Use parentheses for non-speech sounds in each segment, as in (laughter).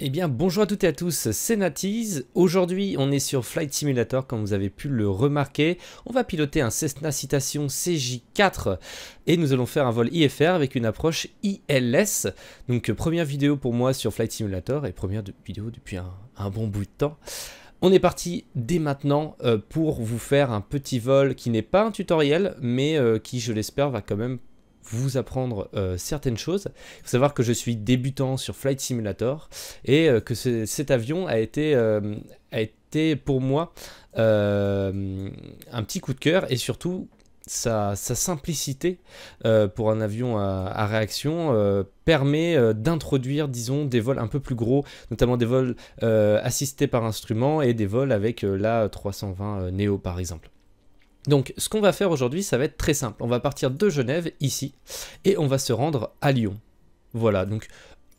Eh bien bonjour à toutes et à tous, c'est Natiz. Aujourd'hui on est sur Flight Simulator comme vous avez pu le remarquer. On va piloter un Cessna Citation CJ4 et nous allons faire un vol IFR avec une approche ILS. Donc première vidéo pour moi sur Flight Simulator et première vidéo depuis un, bon bout de temps. On est parti dès maintenant euh, pour vous faire un petit vol qui n'est pas un tutoriel mais euh, qui je l'espère va quand même vous apprendre euh, certaines choses. Il faut savoir que je suis débutant sur Flight Simulator et euh, que cet avion a été, euh, a été pour moi un petit coup de cœur et surtout sa, simplicité pour un avion à, réaction permet d'introduire, disons, des vols un peu plus gros, notamment des vols assistés par instrument et des vols avec la 320 Neo par exemple. Donc ce qu'on va faire aujourd'hui, ça va être très simple. On va partir de Genève, ici, et on va se rendre à Lyon. Voilà, donc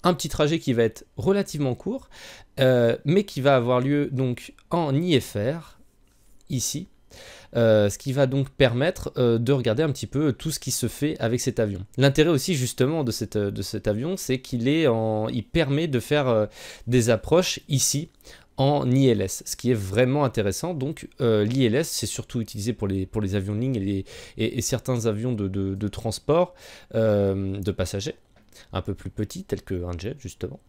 un petit trajet qui va être relativement court, euh, mais qui va avoir lieu donc en IFR, ici. Euh, ce qui va donc permettre euh, de regarder un petit peu tout ce qui se fait avec cet avion. L'intérêt aussi justement de, cet avion, c'est qu'il est en, permet de faire des approches ici en ILS, ce qui est vraiment intéressant. Donc euh, l'ILS, c'est surtout utilisé pour les, avions de ligne et, certains avions de, transport euh, de passagers, un peu plus petits, tels qu'un jet justement.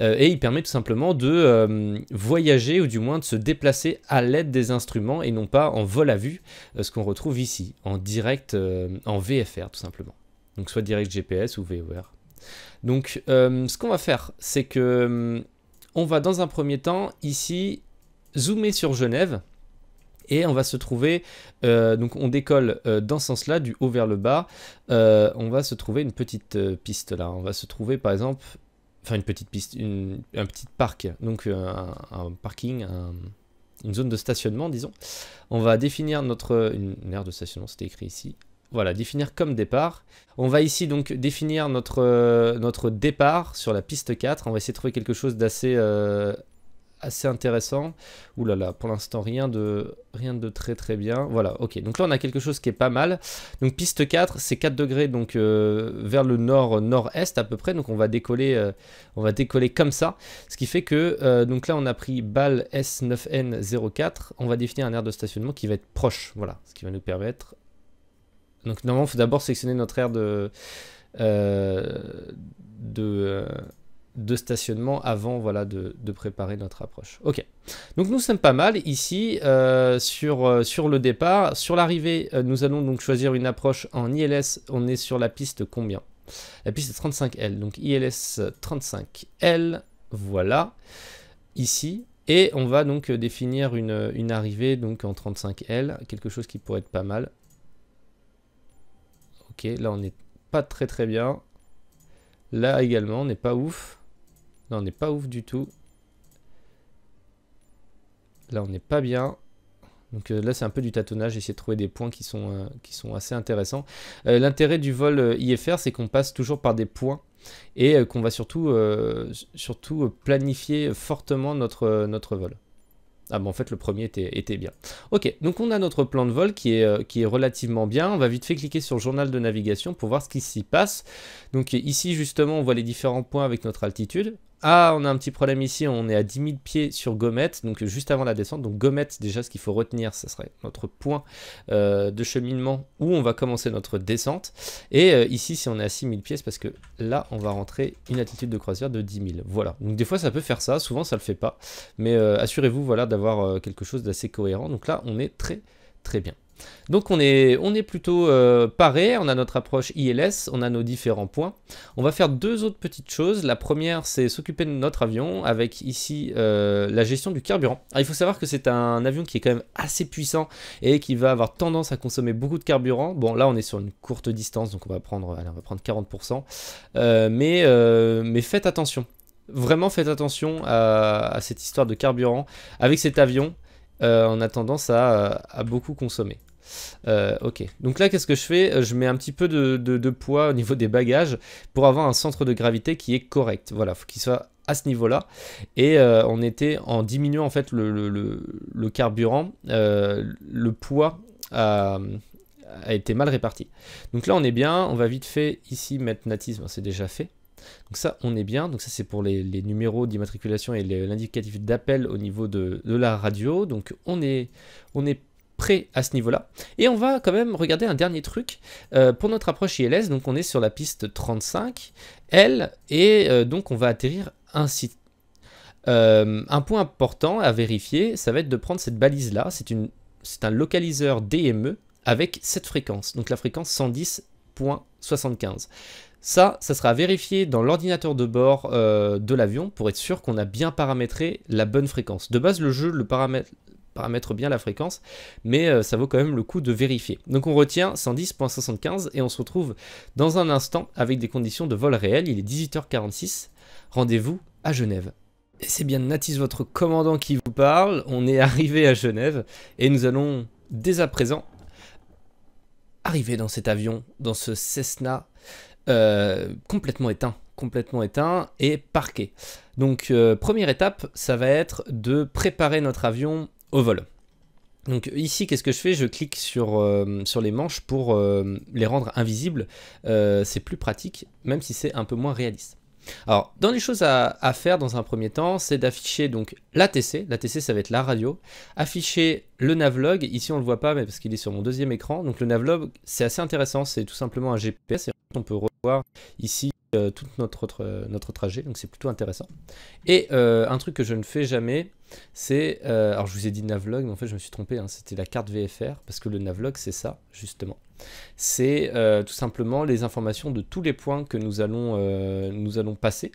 Euh, et il permet tout simplement de voyager ou du moins de se déplacer à l'aide des instruments et non pas en vol à vue, ce qu'on retrouve ici, en direct, en VFR tout simplement. Donc soit direct GPS ou VOR. Donc ce qu'on va faire, c'est que on va dans un premier temps ici zoomer sur Genève et on va se trouver, euh, donc on décolle euh, dans ce sens-là, du haut vers le bas, euh, on va se trouver une petite piste là, on va se trouver par exemple, enfin une petite piste, un petit parc, donc un, parking, une zone de stationnement disons. On va définir notre, une aire de stationnement, c'était écrit ici, voilà, définir comme départ. On va ici donc définir notre, euh, départ sur la piste 4. On va essayer de trouver quelque chose d'assez euh, assez intéressant. Ouh là là, pour l'instant rien de, très très bien. Voilà, ok. Donc là on a quelque chose qui est pas mal. Donc piste 4, c'est 4 degrés donc euh, vers le nord nord-est à peu près. Donc on va décoller, on va décoller comme ça. Ce qui fait que donc là on a pris BAL S9N04. On va définir un aire de stationnement qui va être proche. Voilà, ce qui va nous permettre donc normalement, il faut d'abord sélectionner notre aire de, euh, de, stationnement avant voilà, de, préparer notre approche. Ok, donc nous sommes pas mal ici euh, sur, euh, le départ. Sur l'arrivée, nous allons donc choisir une approche en ILS. On est sur la piste combien? La piste est 35L, donc ILS 35L, voilà, ici. Et on va donc définir une, une arrivée donc en 35L, quelque chose qui pourrait être pas mal. Là on n'est pas très très bien. Là également, on n'est pas ouf. Là on n'est pas ouf du tout. Là on n'est pas bien. Donc euh, là c'est un peu du tâtonnage, essayer de trouver des points qui sont, euh, assez intéressants. Euh, l'intérêt du vol IFR c'est qu'on passe toujours par des points et qu'on va surtout, planifier fortement notre vol. Ah bon, en fait, le premier était, bien. Ok, donc on a notre plan de vol qui est, euh, qui est relativement bien. On va vite fait cliquer sur journal de navigation pour voir ce qui s'y passe. Donc ici, justement, on voit les différents points avec notre altitude. Ah, on a un petit problème ici, on est à 10 000 pieds sur Gomet, donc juste avant la descente. Donc Gomet, déjà, ce qu'il faut retenir, ce serait notre point euh, de cheminement où on va commencer notre descente. Et euh, ici, si on est à 6 000 pieds, c'est parce que là, on va rentrer une altitude de croisière de 10 000. Voilà, donc des fois, ça peut faire ça, souvent, ça le fait pas. Mais euh, assurez-vous, voilà, d'avoir quelque chose d'assez cohérent. Donc là, on est très, très bien. Donc on est, plutôt euh, paré, on a notre approche ILS, on a nos différents points. On va faire deux autres petites choses. La première, c'est s'occuper de notre avion avec ici euh, la gestion du carburant. il faut savoir que c'est un avion qui est quand même assez puissant et qui va avoir tendance à consommer beaucoup de carburant. Bon, là on est sur une courte distance, donc on va prendre, on va prendre 40%. Euh, mais, mais faites attention. Vraiment faites attention à, cette histoire de carburant. Avec cet avion, on a tendance à beaucoup consommer. Euh, ok, donc là qu'est-ce que je fais? Euh, Je mets un petit peu de, poids au niveau des bagages pour avoir un centre de gravité qui est correct. Voilà, faut qu'il soit à ce niveau-là. Et euh, on était en diminuant en fait le, carburant, le poids a, été mal réparti. Donc là on est bien, on va vite fait ici mettre natisme, c'est déjà fait. Donc ça, on est bien. Donc ça, c'est pour les, numéros d'immatriculation et l'indicatif d'appel au niveau de, la radio. Donc on est, on est prêt à ce niveau-là. Et on va quand même regarder un dernier truc euh, pour notre approche ILS. Donc on est sur la piste 35, L, et euh, donc on va atterrir ainsi. Euh, un point important à vérifier, ça va être de prendre cette balise-là. C'est un localiseur DME avec cette fréquence, donc la fréquence 110.75. Ça, ça sera vérifié dans l'ordinateur de bord de l'avion pour être sûr qu'on a bien paramétré la bonne fréquence. De base, le jeu le paramètre, paramètre bien la fréquence, mais euh, ça vaut quand même le coup de vérifier. Donc on retient 110.75 et on se retrouve dans un instant avec des conditions de vol réel. Il est 18h46. Rendez-vous à Genève. Et c'est bien Natis, votre commandant, qui vous parle. On est arrivé à Genève et nous allons dès à présent arriver dans cet avion, dans ce Cessna euh, complètement éteint complètement éteint et parqué. Donc euh, première étape, ça va être de préparer notre avion au vol. Donc ici, qu'est-ce que je fais? Je clique sur, euh, sur les manches pour euh, les rendre invisibles. Euh, c'est plus pratique, même si c'est un peu moins réaliste. Alors, dans les choses à, faire dans un premier temps, c'est d'afficher donc l'ATC. L'ATC, ça va être la radio. Afficher le navlog. Ici, on ne le voit pas, mais parce qu'il est sur mon deuxième écran. Donc, le navlog, c'est assez intéressant. C'est tout simplement un GPS. on peut revoir ici tout notre, notre trajet. Donc, c'est plutôt intéressant. Et un truc que je ne fais jamais, c'est. Euh, alors, je vous ai dit Navlog, mais en fait, je me suis trompé. Hein, c'était la carte VFR, parce que le Navlog, c'est ça, justement. C'est euh, tout simplement les informations de tous les points que nous allons, euh, nous allons passer,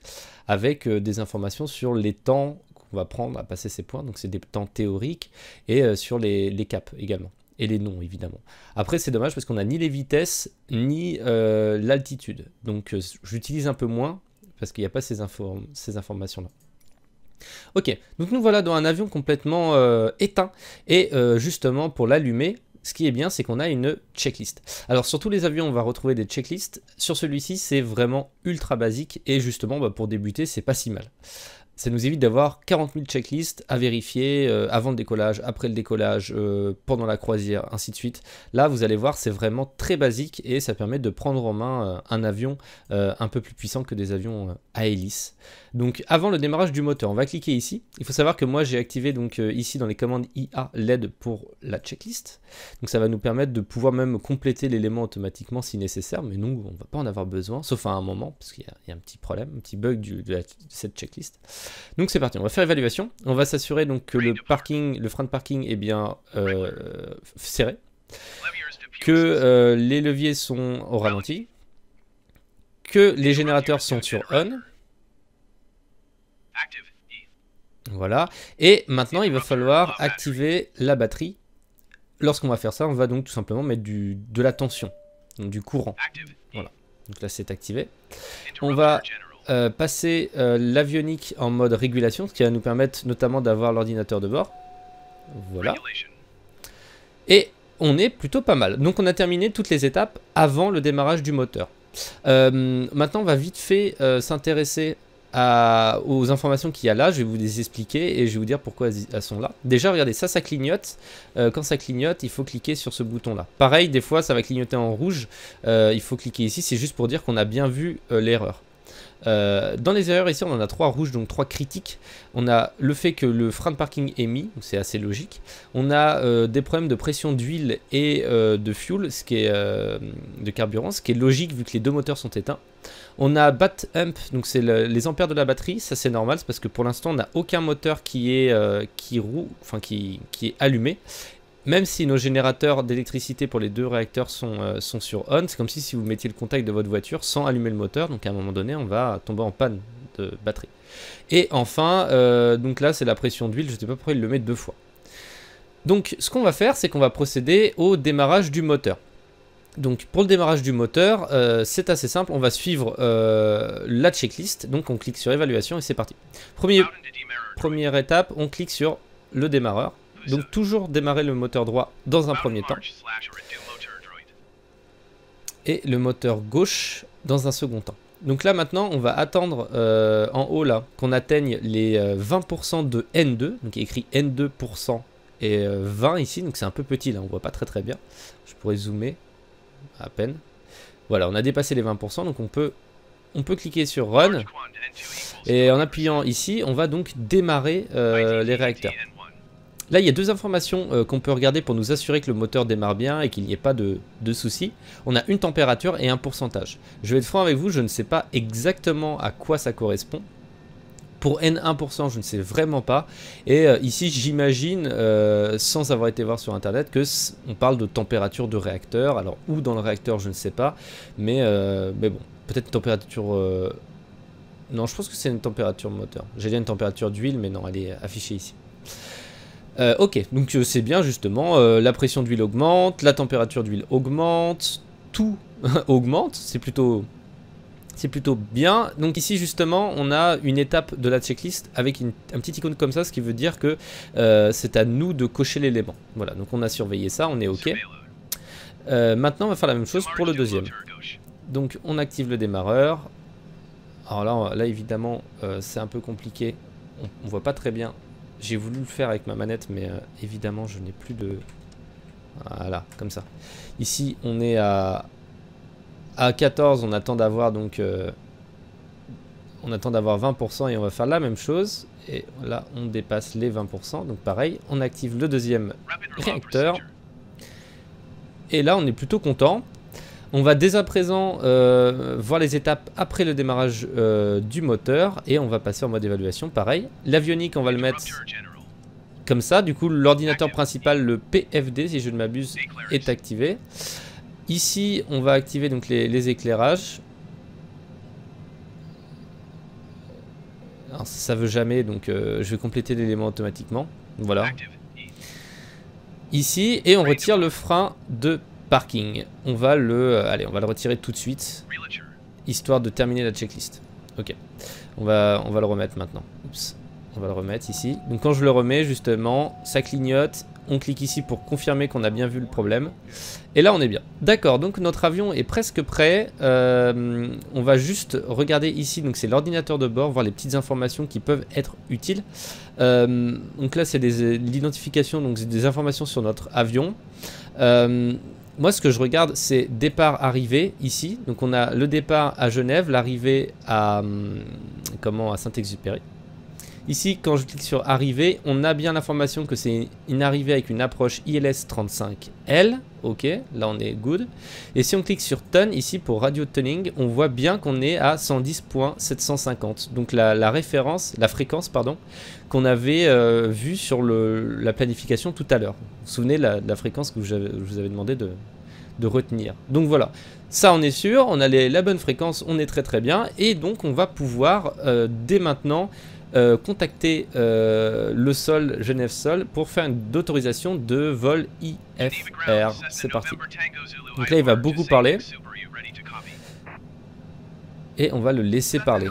avec des informations sur les temps qu'on va prendre à passer ces points. Donc, c'est des temps théoriques, et sur les, les caps également et les noms évidemment. Après c'est dommage parce qu'on n'a ni les vitesses ni l'altitude. Donc j'utilise un peu moins parce qu'il n'y a pas ces, ces informations là. Ok, donc nous voilà dans un avion complètement euh, éteint. Et euh, justement, pour l'allumer, ce qui est bien, c'est qu'on a une checklist. Alors sur tous les avions, on va retrouver des checklists. Sur celui-ci, c'est vraiment ultra basique. Et justement, bah, pour débuter, c'est pas si mal ça nous évite d'avoir 40 000 checklists à vérifier euh, avant le décollage, après le décollage, euh, pendant la croisière, ainsi de suite. Là, vous allez voir, c'est vraiment très basique et ça permet de prendre en main euh, un avion un peu plus puissant que des avions à hélice. Donc, avant le démarrage du moteur, on va cliquer ici. Il faut savoir que moi, j'ai activé donc ici dans les commandes IA LED pour la checklist. Donc, ça va nous permettre de pouvoir même compléter l'élément automatiquement si nécessaire, mais nous, on va pas en avoir besoin, sauf à un moment, parce qu'il y, a un petit problème, un petit bug de cette checklist. Donc c'est parti, on va faire évaluation. On va s'assurer donc que le parking, le frein de parking est bien euh, serré, que euh, les leviers sont au ralenti, que les générateurs sont sur on. Voilà. Et maintenant, il va falloir activer la batterie. Lorsqu'on va faire ça, on va donc tout simplement mettre du, de la tension, donc du courant. Voilà. Donc là, c'est activé. On va euh, passer euh, l'avionique en mode régulation, ce qui va nous permettre notamment d'avoir l'ordinateur de bord. Voilà. Et on est plutôt pas mal. Donc on a terminé toutes les étapes avant le démarrage du moteur. Euh, maintenant, on va vite fait s'intéresser aux informations qu'il y a là. Je vais vous les expliquer et je vais vous dire pourquoi elles, sont là. Déjà, regardez, ça, ça clignote. quand ça clignote, il faut cliquer sur ce bouton-là. Pareil, des fois, ça va clignoter en rouge. il faut cliquer ici. C'est juste pour dire qu'on a bien vu l'erreur. Euh, dans les erreurs ici, on en a trois rouges, donc trois critiques. On a le fait que le frein de parking est mis, c'est assez logique. On a euh, des problèmes de pression d'huile et euh, de fuel, ce qui est de carburant, ce qui est logique vu que les deux moteurs sont éteints. On a bat amp, donc c'est les ampères de la batterie, ça c'est normal, c'est parce que pour l'instant on n'a aucun moteur qui est qui roule, enfin qui, qui est allumé même si nos générateurs d'électricité pour les deux réacteurs sont, euh, sont sur on, c'est comme si, si vous mettiez le contact de votre voiture sans allumer le moteur, donc à un moment donné on va tomber en panne de batterie. Et enfin, euh, donc là c'est la pression d'huile, je ne sais pas pourquoi il le met deux fois. Donc ce qu'on va faire, c'est qu'on va procéder au démarrage du moteur. Donc pour le démarrage du moteur, euh, c'est assez simple, on va suivre la checklist, donc on clique sur évaluation et c'est parti. Premier, première étape, on clique sur le démarreur. Donc toujours démarrer le moteur droit dans un premier temps. Et le moteur gauche dans un second temps. Donc là maintenant on va attendre euh, en haut là qu'on atteigne les 20% euh, de N2. Donc il écrit N2% et 20 euh, ici. Donc c'est un peu petit là, on voit pas très très bien. Je pourrais zoomer à peine. Voilà, on a dépassé les 20%, donc on peut on peut cliquer sur Run. Et en appuyant ici, on va donc démarrer euh, les réacteurs. Là, il y a deux informations euh, qu'on peut regarder pour nous assurer que le moteur démarre bien et qu'il n'y ait pas de, soucis. On a une température et un pourcentage. Je vais être franc avec vous, je ne sais pas exactement à quoi ça correspond. Pour N1%, je ne sais vraiment pas. Et euh, ici, j'imagine, sans avoir été voir sur Internet, que on parle de température de réacteur. Alors, où dans le réacteur, je ne sais pas. Mais, bon, peut-être température non, je pense que c'est une température moteur. J'ai dit une température d'huile, mais non, elle est affichée ici. Euh, ok, donc euh, c'est bien justement, euh, la pression d'huile augmente, la température d'huile augmente, tout (laughs) augmente, c'est plutôt, c'est plutôt bien. Donc ici justement, on a une étape de la checklist avec un petit icône comme ça, ce qui veut dire que c'est à nous de cocher l'élément. Voilà, donc on a surveillé ça, on est ok. maintenant, on va faire la même chose pour le deuxième. Donc on active le démarreur, alors là, là évidemment, c'est un peu compliqué. On, voit pas très bien. J'ai voulu le faire avec ma manette, mais euh, évidemment, je n'ai plus de... Voilà, comme ça. Ici, on est à, à 14. On attend d'avoir donc... Euh, on attend d'avoir 20% et on va faire la même chose. Et là, on dépasse les 20%. Donc pareil, on active le deuxième réacteur. Et là, on est plutôt content. On va dès à présent euh, voir les étapes après le démarrage euh, du moteur et on va passer en mode évaluation pareil. L'avionique on va le mettre comme ça, du coup l'ordinateur principal, le PFD si je ne m'abuse, est activé. Ici on va activer donc les, éclairages. Alors, ça veut jamais donc euh, je vais compléter l'élément automatiquement. Voilà. Ici et on retire le frein de parking. On va le, euh, allez, on va le retirer tout de suite, histoire de terminer la checklist. Ok, on va, on va le remettre maintenant. On va le remettre ici. Donc quand je le remets, justement, ça clignote. On clique ici pour confirmer qu'on a bien vu le problème. Et là, on est bien. D'accord, donc notre avion est presque prêt. Euh, on va juste regarder ici, donc c'est l'ordinateur de bord, voir les petites informations qui peuvent être utiles. Euh, donc là, c'est l'identification, donc des informations sur notre avion. Moi, ce que je regarde, c'est départ-arrivée ici. Donc, on a le départ à Genève, l'arrivée à, hum, à Saint-Exupéry. Ici, quand je clique sur arrivée, on a bien l'information que c'est une arrivée avec une approche ILS 35L. Ok, là on est good. Et si on clique sur Ton, ici pour radio tuning, on voit bien qu'on est à 110.750. Donc la, référence, la fréquence, pardon, qu'on avait euh, vue sur la planification tout à l'heure. Vous vous souvenez la, la fréquence que je, vous avais demandé de, retenir. Donc voilà, ça on est sûr, on a la bonne fréquence, on est très très bien. Et donc on va pouvoir euh, dès maintenant euh, contacter euh, le sol Genève Sol pour faire une autorisation de vol IFR. C'est parti. Donc là, il va beaucoup parler. Et on va le laisser parler.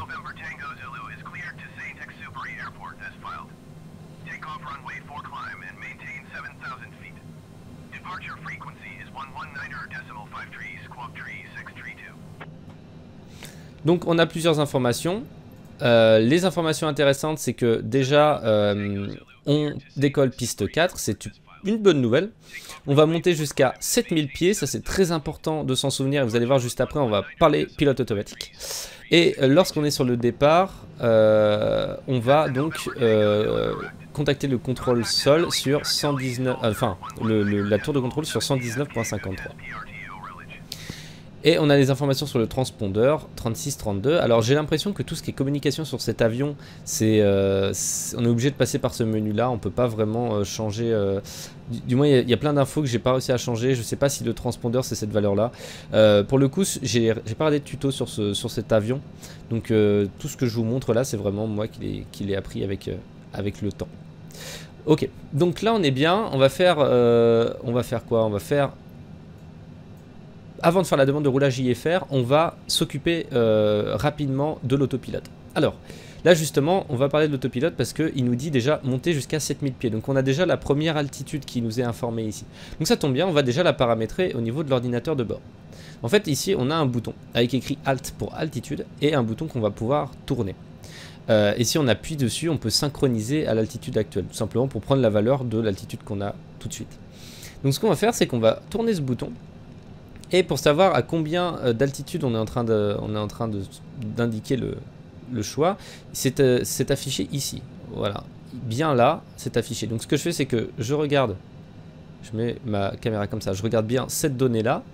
Donc on a plusieurs informations. Euh, les informations intéressantes, c'est que déjà, euh, on décolle piste 4, c'est une bonne nouvelle. On va monter jusqu'à 7000 pieds, ça c'est très important de s'en souvenir, vous allez voir juste après, on va parler pilote automatique. Et euh, lorsqu'on est sur le départ, on va donc contacter le contrôle sol sur 119, enfin la tour de contrôle sur 119.53. Et on a des informations sur le transpondeur 3632. Alors j'ai l'impression que tout ce qui est communication sur cet avion, c'est, euh, on est obligé de passer par ce menu-là. On peut pas vraiment euh, changer. Euh, du, moins, il y, a plein d'infos que j'ai pas réussi à changer. Je sais pas si le transpondeur c'est cette valeur-là. pour le coup, j'ai pas regardé de tuto sur, ce, sur cet avion. Donc tout ce que je vous montre là, c'est vraiment moi qui l'ai appris avec, avec le temps. Ok, donc là on est bien. On va faire, on va faire quoi? On va faire avant de faire la demande de roulage IFR, on va s'occuper euh, rapidement de l'autopilote. Alors, là justement, on va parler de l'autopilote parce qu'il nous dit déjà monter jusqu'à 7000 pieds. Donc on a déjà la première altitude qui nous est informée ici. Donc ça tombe bien, on va déjà la paramétrer au niveau de l'ordinateur de bord. En fait, ici, on a un bouton avec écrit Alt pour altitude et un bouton qu'on va pouvoir tourner. Euh, et si on appuie dessus, on peut synchroniser à l'altitude actuelle, tout simplement pour prendre la valeur de l'altitude qu'on a tout de suite. Donc ce qu'on va faire, c'est qu'on va tourner ce bouton Et pour savoir à combien euh, d'altitude on est en train de, on est en train d'indiquer le, le, choix, euh, c'est affiché ici. Voilà, bien là, c'est affiché. Donc ce que je fais, c'est que je regarde, je mets ma caméra comme ça, je regarde bien cette donnée là,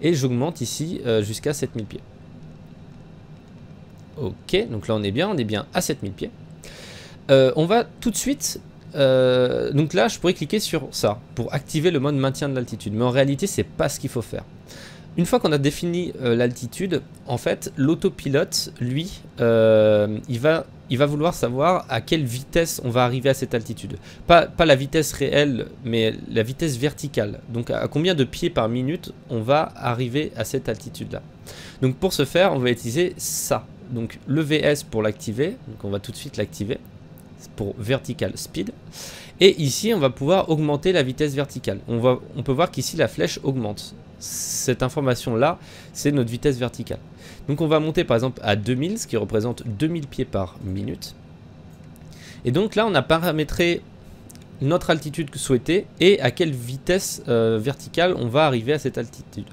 et j'augmente ici euh, jusqu'à 7000 pieds. Ok, donc là on est bien, on est bien à 7000 pieds. on va tout de suite donc là, je pourrais cliquer sur ça pour activer le mode maintien de l'altitude. Mais en réalité, c'est pas ce qu'il faut faire. Une fois qu'on a défini euh, l'altitude, en fait, l'autopilote, lui, euh, il, va, il va vouloir savoir à quelle vitesse on va arriver à cette altitude. Pas, pas la vitesse réelle, mais la vitesse verticale. Donc à combien de pieds par minute on va arriver à cette altitude-là? Donc pour ce faire, on va utiliser ça. Donc le VS pour l'activer, donc on va tout de suite l'activer pour vertical speed. Et ici, on va pouvoir augmenter la vitesse verticale. On, on peut voir qu'ici, la flèche augmente cette information-là, c'est notre vitesse verticale. Donc on va monter par exemple à 2000, ce qui représente 2000 pieds par minute. Et donc là, on a paramétré notre altitude souhaitée et à quelle vitesse euh, verticale on va arriver à cette altitude.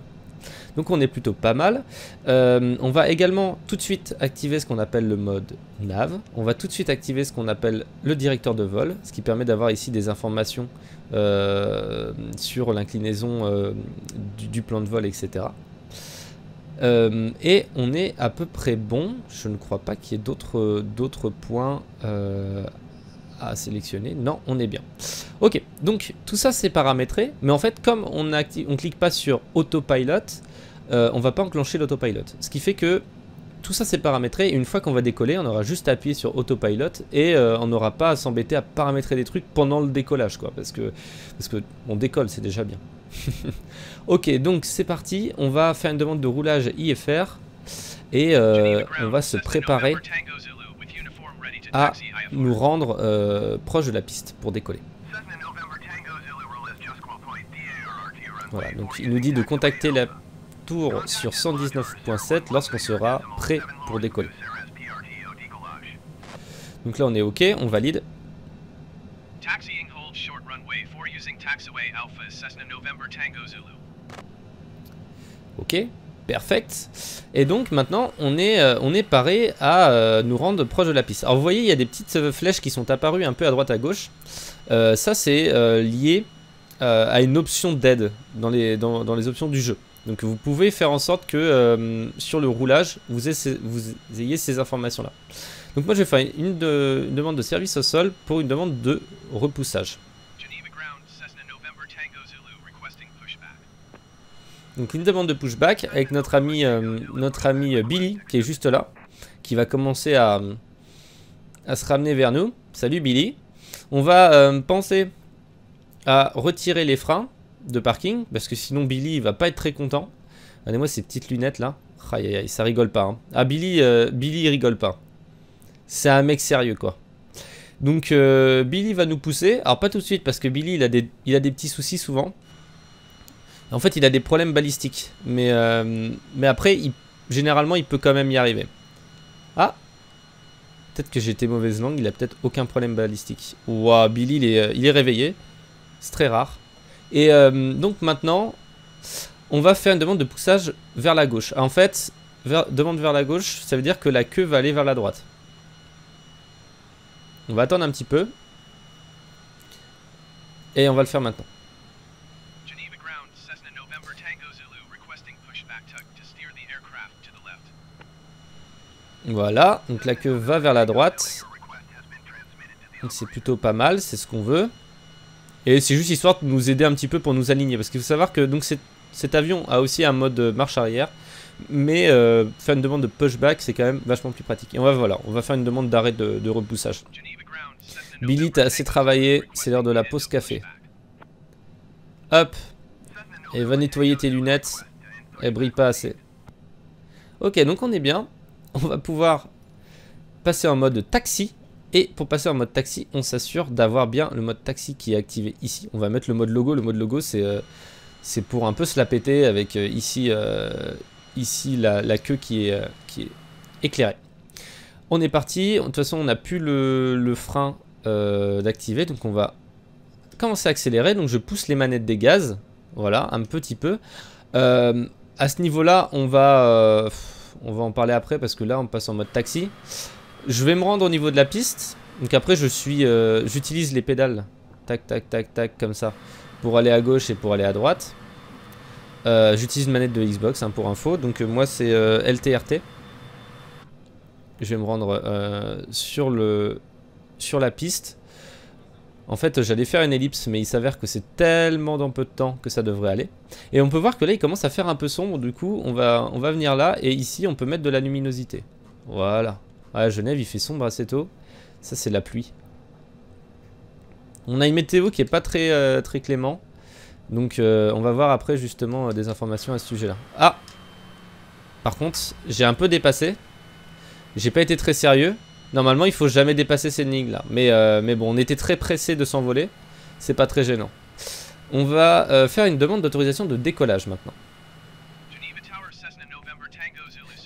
Donc on est plutôt pas mal. Euh, on va également tout de suite activer ce qu'on appelle le mode nav. On va tout de suite activer ce qu'on appelle le directeur de vol, ce qui permet d'avoir ici des informations euh, sur l'inclinaison euh, du, plan de vol, etc. et on est à peu près bon. Je ne crois pas qu'il y ait d'autres points à sélectionner. Non, on est bien. Ok, donc tout ça c'est paramétré, mais en fait comme on ne on clique pas sur autopilot, on va pas enclencher l'autopilot. Ce qui fait que tout ça c'est paramétré et une fois qu'on va décoller, on aura juste à appuyer sur autopilot et euh, on n'aura pas à s'embêter à paramétrer des trucs pendant le décollage quoi, parce que parce que on décolle, c'est déjà bien. (laughs) ok, donc c'est parti, on va faire une demande de roulage IFR et euh, on va se préparer à nous rendre proche de la piste pour décoller. Voilà, donc il nous dit de contacter la sur 119.7 lorsqu'on sera prêt pour décoller. Donc là on est ok, on valide. Ok, perfect. Et donc maintenant on est, euh, on est paré à euh, nous rendre proche de la piste. Alors vous voyez il y a des petites euh, flèches qui sont apparues un peu à droite à gauche. ça c'est lié à une option d'aide dans les, dans les options du jeu. Donc vous pouvez faire en sorte que euh, sur le roulage, vous ayez ces, informations-là. Donc moi je vais faire une, demande de service au sol pour une demande de repoussage. Donc une demande de pushback avec notre ami, euh, notre ami euh, Billy qui est juste là, qui va commencer à, à se ramener vers nous. Salut Billy. On va penser à retirer les freins de parking, parce que sinon Billy il va pas être très content. Regardez-moi ces petites lunettes là. Aïe ça rigole pas. Hein. Ah Billy, euh, Billy il rigole pas. C'est un mec sérieux quoi. Donc euh, Billy va nous pousser. Alors pas tout de suite parce que Billy il a des, petits soucis souvent. En fait il a des problèmes balistiques. Mais, euh, mais après il, généralement il peut quand même y arriver. Ah Peut-être que j'étais mauvaise langue, il a peut-être aucun problème balistique. Waouh, Billy il est, il est réveillé. C'est très rare. Et euh, donc maintenant, on va faire une demande de poussage vers la gauche. En fait, demande vers la gauche, ça veut dire que la queue va aller vers la droite. On va attendre un petit peu. Et on va le faire maintenant. Voilà, donc la queue va vers la droite. Donc c'est plutôt pas mal, c'est ce qu'on veut. Et c'est juste histoire de nous aider un petit peu pour nous aligner. Parce qu'il faut savoir que donc cet avion a aussi un mode marche arrière. Mais euh, faire une demande de pushback, c'est quand même vachement plus pratique. Et on va, voilà, on va faire une demande d'arrêt de, repoussage. Billy, t'as assez travaillé, c'est l'heure de la pause café. Hop. Et va nettoyer tes lunettes. Elles brillent pas assez. Ok, donc on est bien. On va pouvoir passer en mode taxi. Et pour passer en mode taxi, on s'assure d'avoir bien le mode taxi qui est activé ici. On va mettre le mode logo. Le mode logo, c'est euh, pour un peu se la péter avec euh, ici, euh, ici la, queue qui est, qui est éclairée. On est parti. De toute façon, on n'a plus le, le frein d'activer. Donc on va commencer à accélérer. Donc je pousse les manettes des gaz. Voilà, un petit peu. à ce niveau-là, on on va en parler après parce que là, on passe en mode taxi. Je vais me rendre au niveau de la piste. Donc après, je suis, euh, j'utilise les pédales. Tac, tac, tac, tac, comme ça. Pour aller à gauche et pour aller à droite. Euh, j'utilise une manette de Xbox hein, pour info. Donc moi, c'est LTRT. Je vais me rendre sur, le, sur la piste. En fait, j'allais faire une ellipse, mais il s'avère que c'est tellement dans peu de temps que ça devrait aller. Et on peut voir que là, il commence à faire un peu sombre. Du coup, on va, on va venir là. Et ici, on peut mettre de la luminosité. Voilà. À Genève, il fait sombre assez tôt. Ça, c'est la pluie. On a une météo qui est pas très, euh, très clément. Donc, euh, on va voir après, justement, euh, des informations à ce sujet-là. Ah Par contre, j'ai un peu dépassé. J'ai pas été très sérieux. Normalement, il faut jamais dépasser ces lignes là. Mais, mais bon, on était très pressé de s'envoler. C'est pas très gênant. On va faire une demande d'autorisation de décollage maintenant.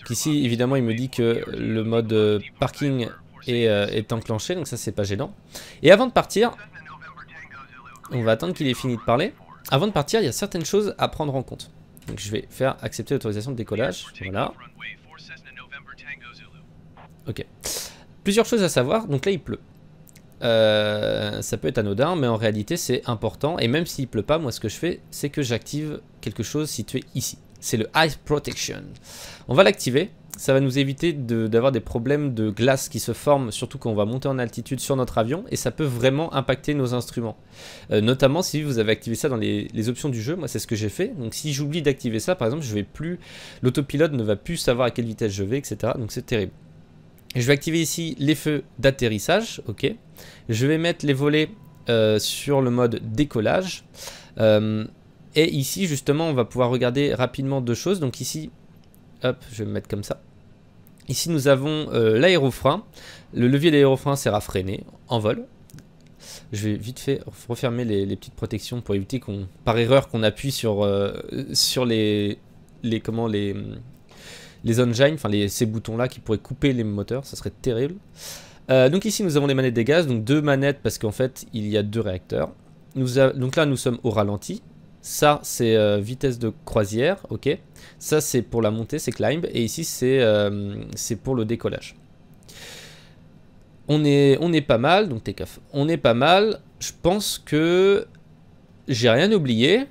Ici, évidemment, il me dit que le mode euh, parking est, est, enclenché, donc ça, c'est pas gênant. Et avant de partir, on va attendre qu'il ait fini de parler. Avant de partir, il y a certaines choses à prendre en compte. Donc je vais faire accepter l'autorisation de décollage. Voilà. Ok. Plusieurs choses à savoir, donc là il pleut. Euh, ça peut être anodin, mais en réalité c'est important. Et même s'il pleut pas, moi ce que je fais, c'est que j'active quelque chose situé ici. C'est le Ice Protection. On va l'activer. Ça va nous éviter d'avoir des problèmes de glace qui se forment, surtout quand on va monter en altitude sur notre avion, et ça peut vraiment impacter nos instruments. Euh, notamment si vous avez activé ça dans les, options du jeu, moi c'est ce que j'ai fait. Donc si j'oublie d'activer ça, par exemple, je vais plus, l'autopilote ne va plus savoir à quelle vitesse je vais, etc. Donc c'est terrible. Je vais activer ici les feux d'atterrissage, ok. Je vais mettre les volets euh, sur le mode décollage. Euh, et ici, justement, on va pouvoir regarder rapidement deux choses. Donc ici, hop, je vais me mettre comme ça. Ici, nous avons euh, l'aérofrein. Le levier d'aérofrein sera freiné en vol. Je vais vite fait refermer les, les petites protections pour éviter qu'on, par erreur, qu'on appuie sur, sur les, les, comment, les, les engines, enfin ces boutons-là qui pourraient couper les moteurs, ça serait terrible. Euh, donc ici nous avons les manettes des gaz, donc deux manettes parce qu'en fait il y a deux réacteurs. donc là nous sommes au ralenti. Ça c'est euh, vitesse de croisière, ok. Ça c'est pour la montée, c'est climb. Et ici c'est euh, pour le décollage. On est, pas mal, donc take. On est pas mal. Je pense que j'ai rien oublié.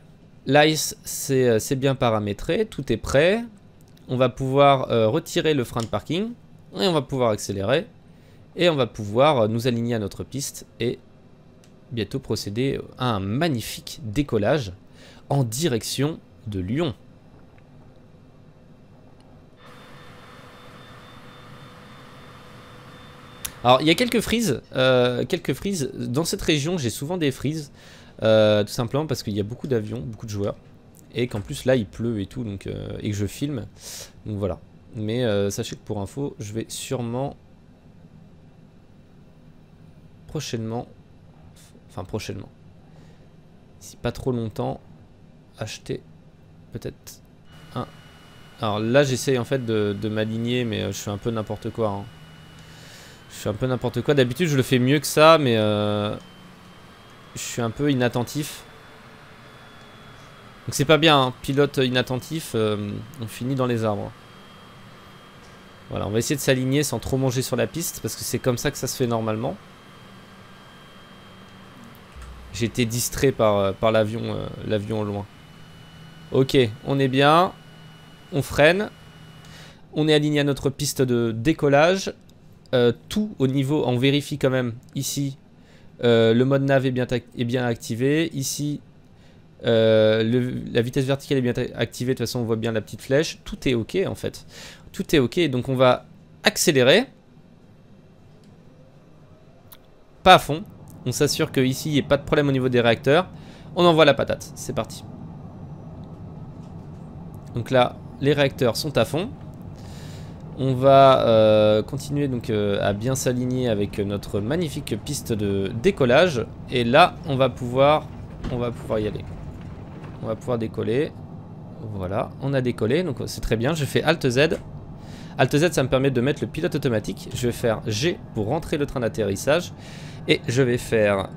L'ice c'est bien paramétré, tout est prêt on va pouvoir euh, retirer le frein de parking et on va pouvoir accélérer et on va pouvoir euh, nous aligner à notre piste et bientôt procéder à un magnifique décollage en direction de Lyon. Alors il y a quelques frises, euh, quelques frises. Dans cette région j'ai souvent des frises, tout simplement parce qu'il y a beaucoup d'avions, beaucoup de joueurs et qu'en plus là il pleut et tout donc euh, et que je filme donc voilà mais euh, sachez que pour info je vais sûrement prochainement enfin prochainement si pas trop longtemps acheter peut-être un alors là j'essaye en fait de, m'aligner mais euh, je fais un peu n'importe quoi hein. je fais un peu n'importe quoi d'habitude je le fais mieux que ça mais je suis un peu inattentif donc c'est pas bien, hein. pilote inattentif, euh, on finit dans les arbres. Voilà, on va essayer de s'aligner sans trop manger sur la piste, parce que c'est comme ça que ça se fait normalement. J'ai été distrait par, euh, par l'avion euh, l'avion au loin. Ok, on est bien. On freine. On est aligné à notre piste de décollage. tout au niveau, on vérifie quand même ici. le mode nav est bien, est bien activé. Ici, euh, la vitesse verticale est bien activée, de toute façon on voit bien la petite flèche. Tout est ok en fait. Tout est ok, donc on va accélérer. Pas à fond. On s'assure qu'ici il n'y ait pas de problème au niveau des réacteurs. On envoie la patate, c'est parti. Donc là, les réacteurs sont à fond. On va euh, continuer donc euh, à bien s'aligner avec notre magnifique piste de décollage. Et là, on va pouvoir, y aller. On va pouvoir décoller. Voilà, on a décollé, donc c'est très bien. Je fais Alt Z. Alt Z, ça me permet de mettre le pilote automatique. Je vais faire G pour rentrer le train d'atterrissage. Et je vais faire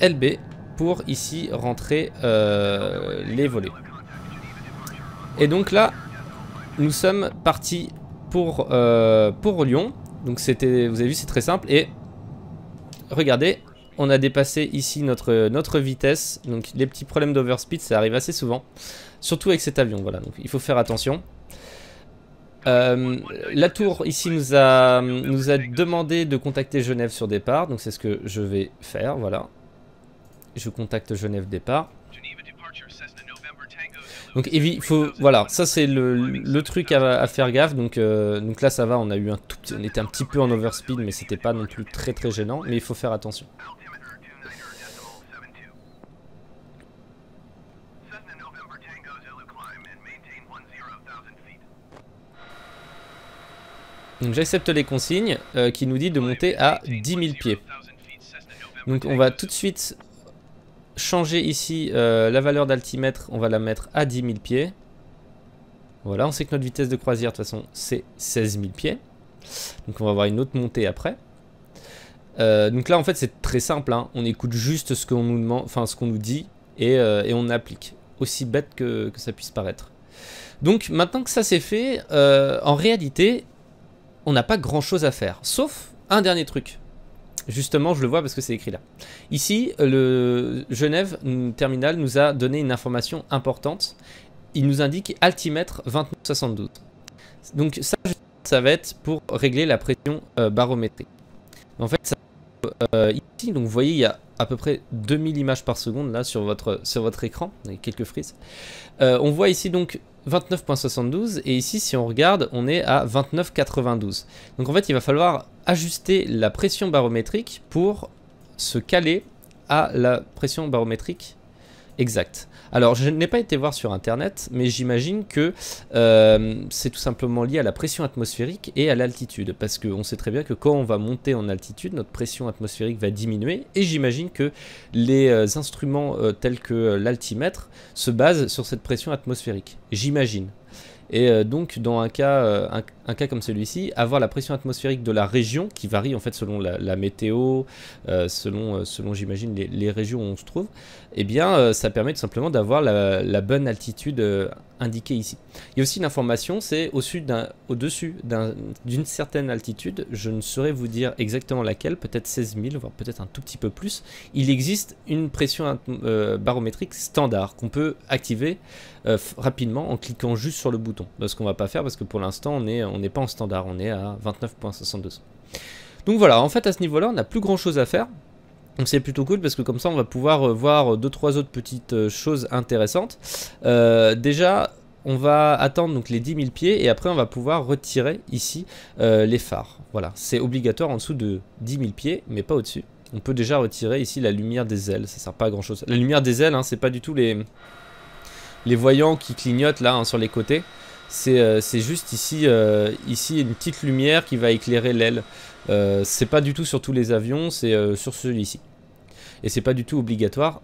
LB pour ici rentrer euh, les volets. Et donc là, nous sommes partis pour, euh, pour Lyon. Donc c'était, vous avez vu, c'est très simple. Et regardez, on a dépassé ici notre, notre vitesse. Donc les petits problèmes d'overspeed, ça arrive assez souvent. Surtout avec cet avion, voilà. Donc il faut faire attention. Euh, la tour ici nous a, nous a demandé de contacter Genève sur départ. Donc c'est ce que je vais faire, voilà. Je contacte Genève départ. Donc il faut, voilà, ça c'est le, truc à, faire gaffe. Donc, euh, donc là ça va, on a eu un tout, on était un petit peu en overspeed, mais c'était pas non plus très très gênant. Mais il faut faire attention. Donc j'accepte les consignes euh, qui nous dit de monter à 10 000 pieds. Donc on va tout de suite changer ici euh, la valeur d'altimètre, on va la mettre à 10 000 pieds. Voilà, on sait que notre vitesse de croisière, de toute façon, c'est 16 000 pieds. Donc on va avoir une autre montée après. Euh, donc là, en fait, c'est très simple. Hein. On écoute juste ce qu'on nous demande, nous dit, et, euh, on applique. Aussi bête que, ça puisse paraître. Donc maintenant que ça c'est fait, en réalité, on n'a pas grand chose à faire. Sauf un dernier truc. Justement, je le vois parce que c'est écrit là. Ici, le Genève Terminal nous a donné une information importante. Il nous indique altimètre 2972. Donc ça, ça va être pour régler la pression euh, barométrique. En fait, ça, euh, ici, donc vous voyez, il y a à peu près 2000 images par seconde là sur votre, sur votre écran, avec quelques frises. Euh, on voit ici donc 29.72 et ici si on regarde on est à 29.92 donc en fait il va falloir ajuster la pression barométrique pour se caler à la pression barométrique exacte alors, je n'ai pas été voir sur Internet, mais j'imagine que euh, c'est tout simplement lié à la pression atmosphérique et à l'altitude. Parce qu'on sait très bien que quand on va monter en altitude, notre pression atmosphérique va diminuer. Et j'imagine que les euh, instruments euh, tels que l'altimètre se basent sur cette pression atmosphérique. J'imagine. Et donc, dans un cas, euh, un, cas comme celui-ci, avoir la pression atmosphérique de la région, qui varie en fait selon la, météo, euh, selon, selon j'imagine, les, régions où on se trouve, eh bien, ça permet tout simplement d'avoir la, bonne altitude indiquée ici. Il y a aussi une information, c'est au-dessus d'une certaine altitude, je ne saurais vous dire exactement laquelle, peut-être 16 000, voire peut-être un tout petit peu plus, il existe une pression barométrique standard qu'on peut activer rapidement en cliquant juste sur le bouton ce qu'on va pas faire parce que pour l'instant on n'est on pas en standard, on est à 29.62. Donc voilà, en fait à ce niveau-là on n'a plus grand chose à faire. Donc c'est plutôt cool parce que comme ça on va pouvoir euh, voir deux trois autres petites euh, choses intéressantes. Euh, déjà on va attendre donc les 10 000 pieds et après on va pouvoir retirer ici les phares. Voilà, c'est obligatoire en dessous de 10 000 pieds mais pas au-dessus. On peut déjà retirer ici la lumière des ailes, ça sert pas à grand chose. La lumière des ailes, hein, c'est pas du tout les, les voyants qui clignotent là hein, sur les côtés. Euh, c'est juste ici, euh, ici une petite lumière qui va éclairer l'aile. Euh, c'est pas du tout sur tous les avions, c'est sur celui-ci. Et c'est pas du tout obligatoire,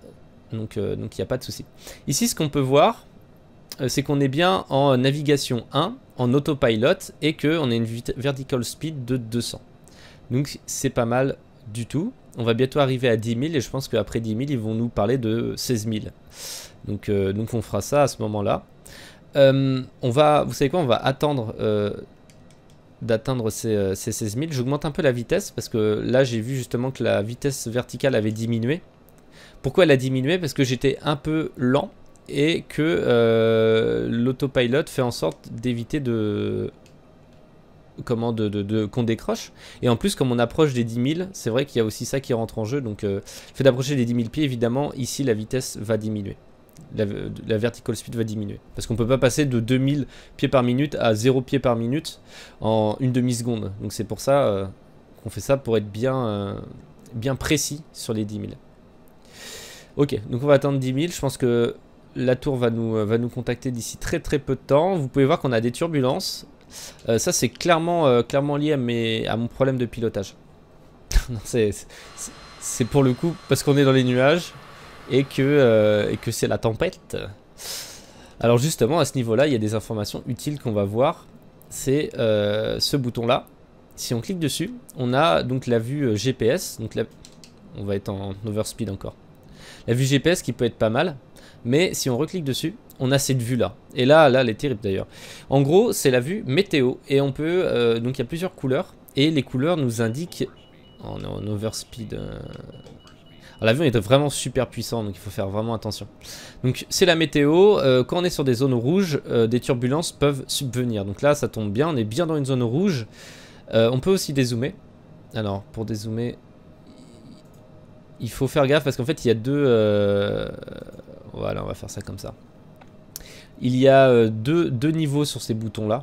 donc il n'y a pas de souci. Ici, ce qu'on peut voir, c'est qu'on est bien en navigation 1, en autopilot, et qu'on a une vertical speed de 200. Donc c'est pas mal du tout. On va bientôt arriver à 10 000, et je pense qu'après 10 000, ils vont nous parler de 16 000. Donc, donc on fera ça à ce moment-là. Euh, on va, vous savez quoi, on va attendre euh, d'atteindre ces, 16 000. J'augmente un peu la vitesse parce que là j'ai vu justement que la vitesse verticale avait diminué. Pourquoi elle a diminué? Parce que j'étais un peu lent et que euh, l'autopilot fait en sorte d'éviter de comment de, qu'on décroche. Et en plus comme on approche des 10 000 c'est vrai qu'il y a aussi ça qui rentre en jeu. Donc fait d'approcher des 10 000 pieds évidemment. Ici la vitesse va diminuer la, vertical speed va diminuer. Parce qu'on peut pas passer de 2000 pieds par minute à 0 pieds par minute en une demi-seconde. Donc c'est pour ça euh, qu'on fait ça pour être bien, euh, bien précis sur les 10 000. Ok, donc on va attendre 10 000. Je pense que la tour va nous, va nous contacter d'ici très très peu de temps. Vous pouvez voir qu'on a des turbulences. Euh, ça c'est clairement, clairement lié à, mes, à mon problème de pilotage. (laughs) c'est pour le coup parce qu'on est dans les nuages et que, euh, c'est la tempête. Alors justement, à ce niveau-là, il y a des informations utiles qu'on va voir. C'est euh, ce bouton-là. Si on clique dessus, on a donc la vue euh, GPS. Donc on va être en overspeed encore. La vue GPS qui peut être pas mal. Mais si on reclique dessus, on a cette vue là. Et là, là, elle est terrible d'ailleurs. En gros, c'est la vue météo. Et on peut. Euh, donc il y a plusieurs couleurs. Et les couleurs nous indiquent. On est en overspeed. Euh. L'avion est vraiment super puissant, donc il faut faire vraiment attention. Donc c'est la météo. Euh, quand on est sur des zones rouges, des turbulences peuvent subvenir. Donc là, ça tombe bien. On est bien dans une zone rouge. on peut aussi dézoomer. Alors, pour dézoomer, il faut faire gaffe parce qu'en fait, il y a deux... Voilà, on va faire ça comme ça. Il y a euh, deux, niveaux sur ces boutons là.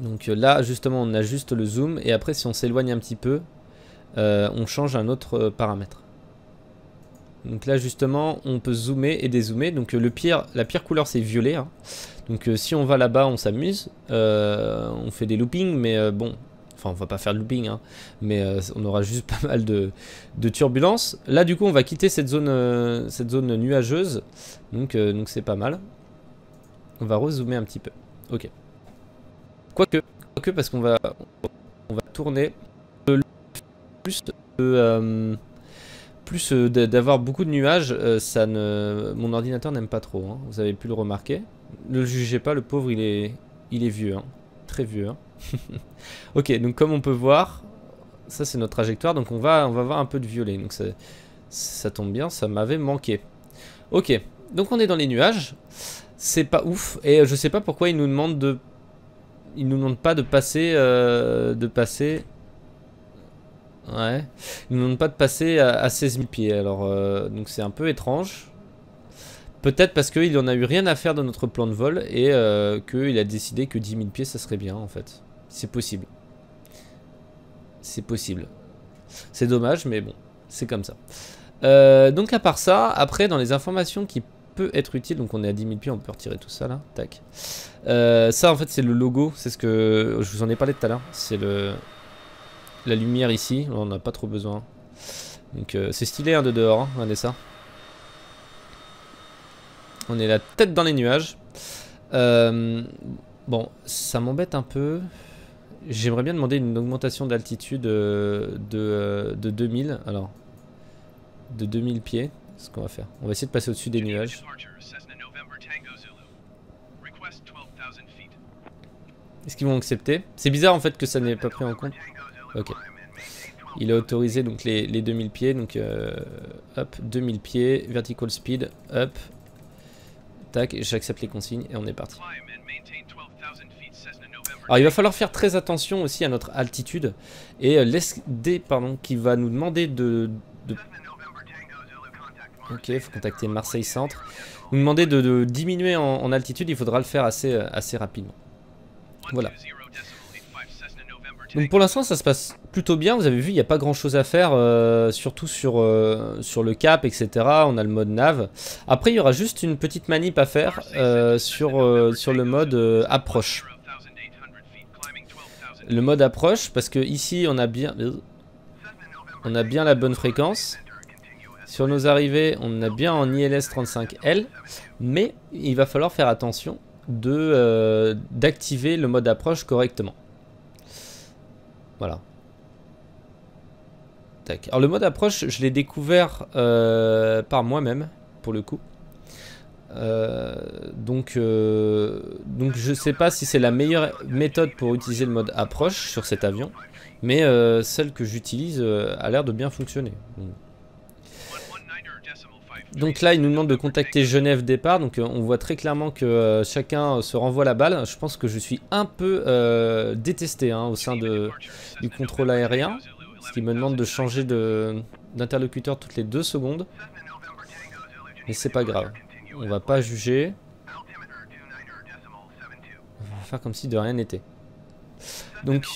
Donc euh, là justement on ajuste le zoom et après si on s'éloigne un petit peu euh, on change un autre paramètre. Donc là justement on peut zoomer et dézoomer. Donc le pire, la pire couleur c'est violet. Hein. Donc si on va là-bas on s'amuse. on fait des loopings mais bon Enfin, on va pas faire de looping, hein, mais on aura juste (laughs) pas mal de, de turbulences. Là, du coup, on va quitter cette zone, nuageuse, donc c'est pas mal. On va rezoomer un petit peu. Ok. Quoique, quoique parce qu'on va, on va tourner plus euh, plus euh, d'avoir beaucoup de nuages, euh, ça ne, mon ordinateur n'aime pas trop. Hein. Vous avez pu le remarquer. Ne le jugez pas, le pauvre, il est, il est vieux, hein. très vieux. Hein. (laughs) ok, donc comme on peut voir, ça c'est notre trajectoire, donc on va, on va voir un peu de violet. Donc ça, ça tombe bien, ça m'avait manqué. Ok, donc on est dans les nuages c'est pas ouf. Et je sais pas pourquoi ils nous demandent de... Ils nous demandent pas de passer... Euh, de passer... Ouais. Ils nous demandent pas de passer à, 16 000 pieds. Alors, euh, donc c'est un peu étrange. Peut-être parce qu'il en a eu rien à faire dans notre plan de vol et euh, qu'il a décidé que 10 000 pieds, ça serait bien en fait. C'est possible. C'est possible. C'est dommage, mais bon, c'est comme ça. donc à part ça, après dans les informations qui peut être utile. Donc on est à 10 000 pieds, on peut retirer tout ça là. Tac. Euh, ça en fait c'est le logo, c'est ce que je vous en ai parlé tout à l'heure. C'est le la lumière ici, on n'a pas trop besoin. Donc euh, c'est stylé hein, de dehors, hein, regardez ça. On est la tête dans les nuages. Euh, bon, ça m'embête un peu. J'aimerais bien demander une augmentation d'altitude de, de 2000. Alors, de 2000 pieds ce qu'on va faire. On va essayer de passer au-dessus des nuages. Est-ce qu'ils vont accepter? C'est bizarre en fait que ça n'est pas pris en compte. Ok. Il a autorisé donc les, 2000 pieds. Donc euh, hop, 2000 pieds, vertical speed, hop. Tac, j'accepte les consignes et on est parti. Alors il va falloir faire très attention aussi à notre altitude. Et euh, l'SD pardon, qui va nous demander de Ok, il faut contacter Marseille Centre. Vous demandez de, diminuer en, altitude, il faudra le faire assez, euh, assez rapidement. Voilà. Donc pour l'instant ça se passe plutôt bien, vous avez vu il n'y a pas grand chose à faire, euh, surtout sur, euh, sur le cap etc, on a le mode nav. Après il y aura juste une petite manip à faire sur, sur le mode approche. Le mode approche parce que ici on a bien, on a bien la bonne fréquence. Sur nos arrivées, on a bien en ILS 35L, mais il va falloir faire attention euh, d'activer le mode approche correctement. Voilà. Alors le mode approche, je l'ai découvert euh, par moi-même, pour le coup. Euh, donc, donc je sais pas si c'est la meilleure méthode pour utiliser le mode approche sur cet avion, mais celle que j'utilise a l'air de bien fonctionner. Là, il nous demande de contacter Genève départ. Donc euh, on voit très clairement que euh, chacun euh, se renvoie la balle. Je pense que je suis un peu détesté hein, au sein du contrôle aérien. Ce qui me demande de changer d'interlocuteur toutes les deux secondes. Mais c'est pas grave. On va pas juger. On va faire comme si de rien n'était. Donc,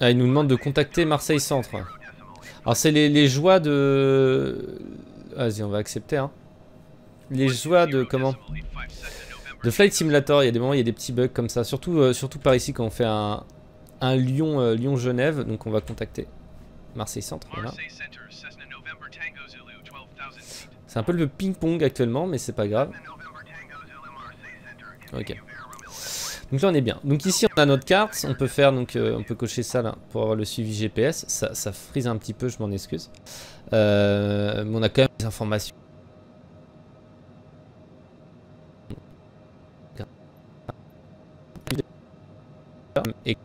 ah, il nous demande de contacter Marseille Centre. Alors c'est les joies de Vas-y, on va accepter. Hein. Les joies de comment De Flight Simulator, il y a des moments, il y a des petits bugs comme ça. Surtout, euh, surtout par ici quand on fait un, un Lyon, euh, Lyon Genève, donc on va contacter Marseille Centre. Voilà. C'est un peu le ping-pong actuellement, mais c'est pas grave. Ok. Donc là on est bien. Donc ici on a notre carte, on peut faire donc euh, on peut cocher ça là pour avoir le suivi GPS. Ça, frise un petit peu, je m'en excuse. Euh, mais on a quand même des informations. Et,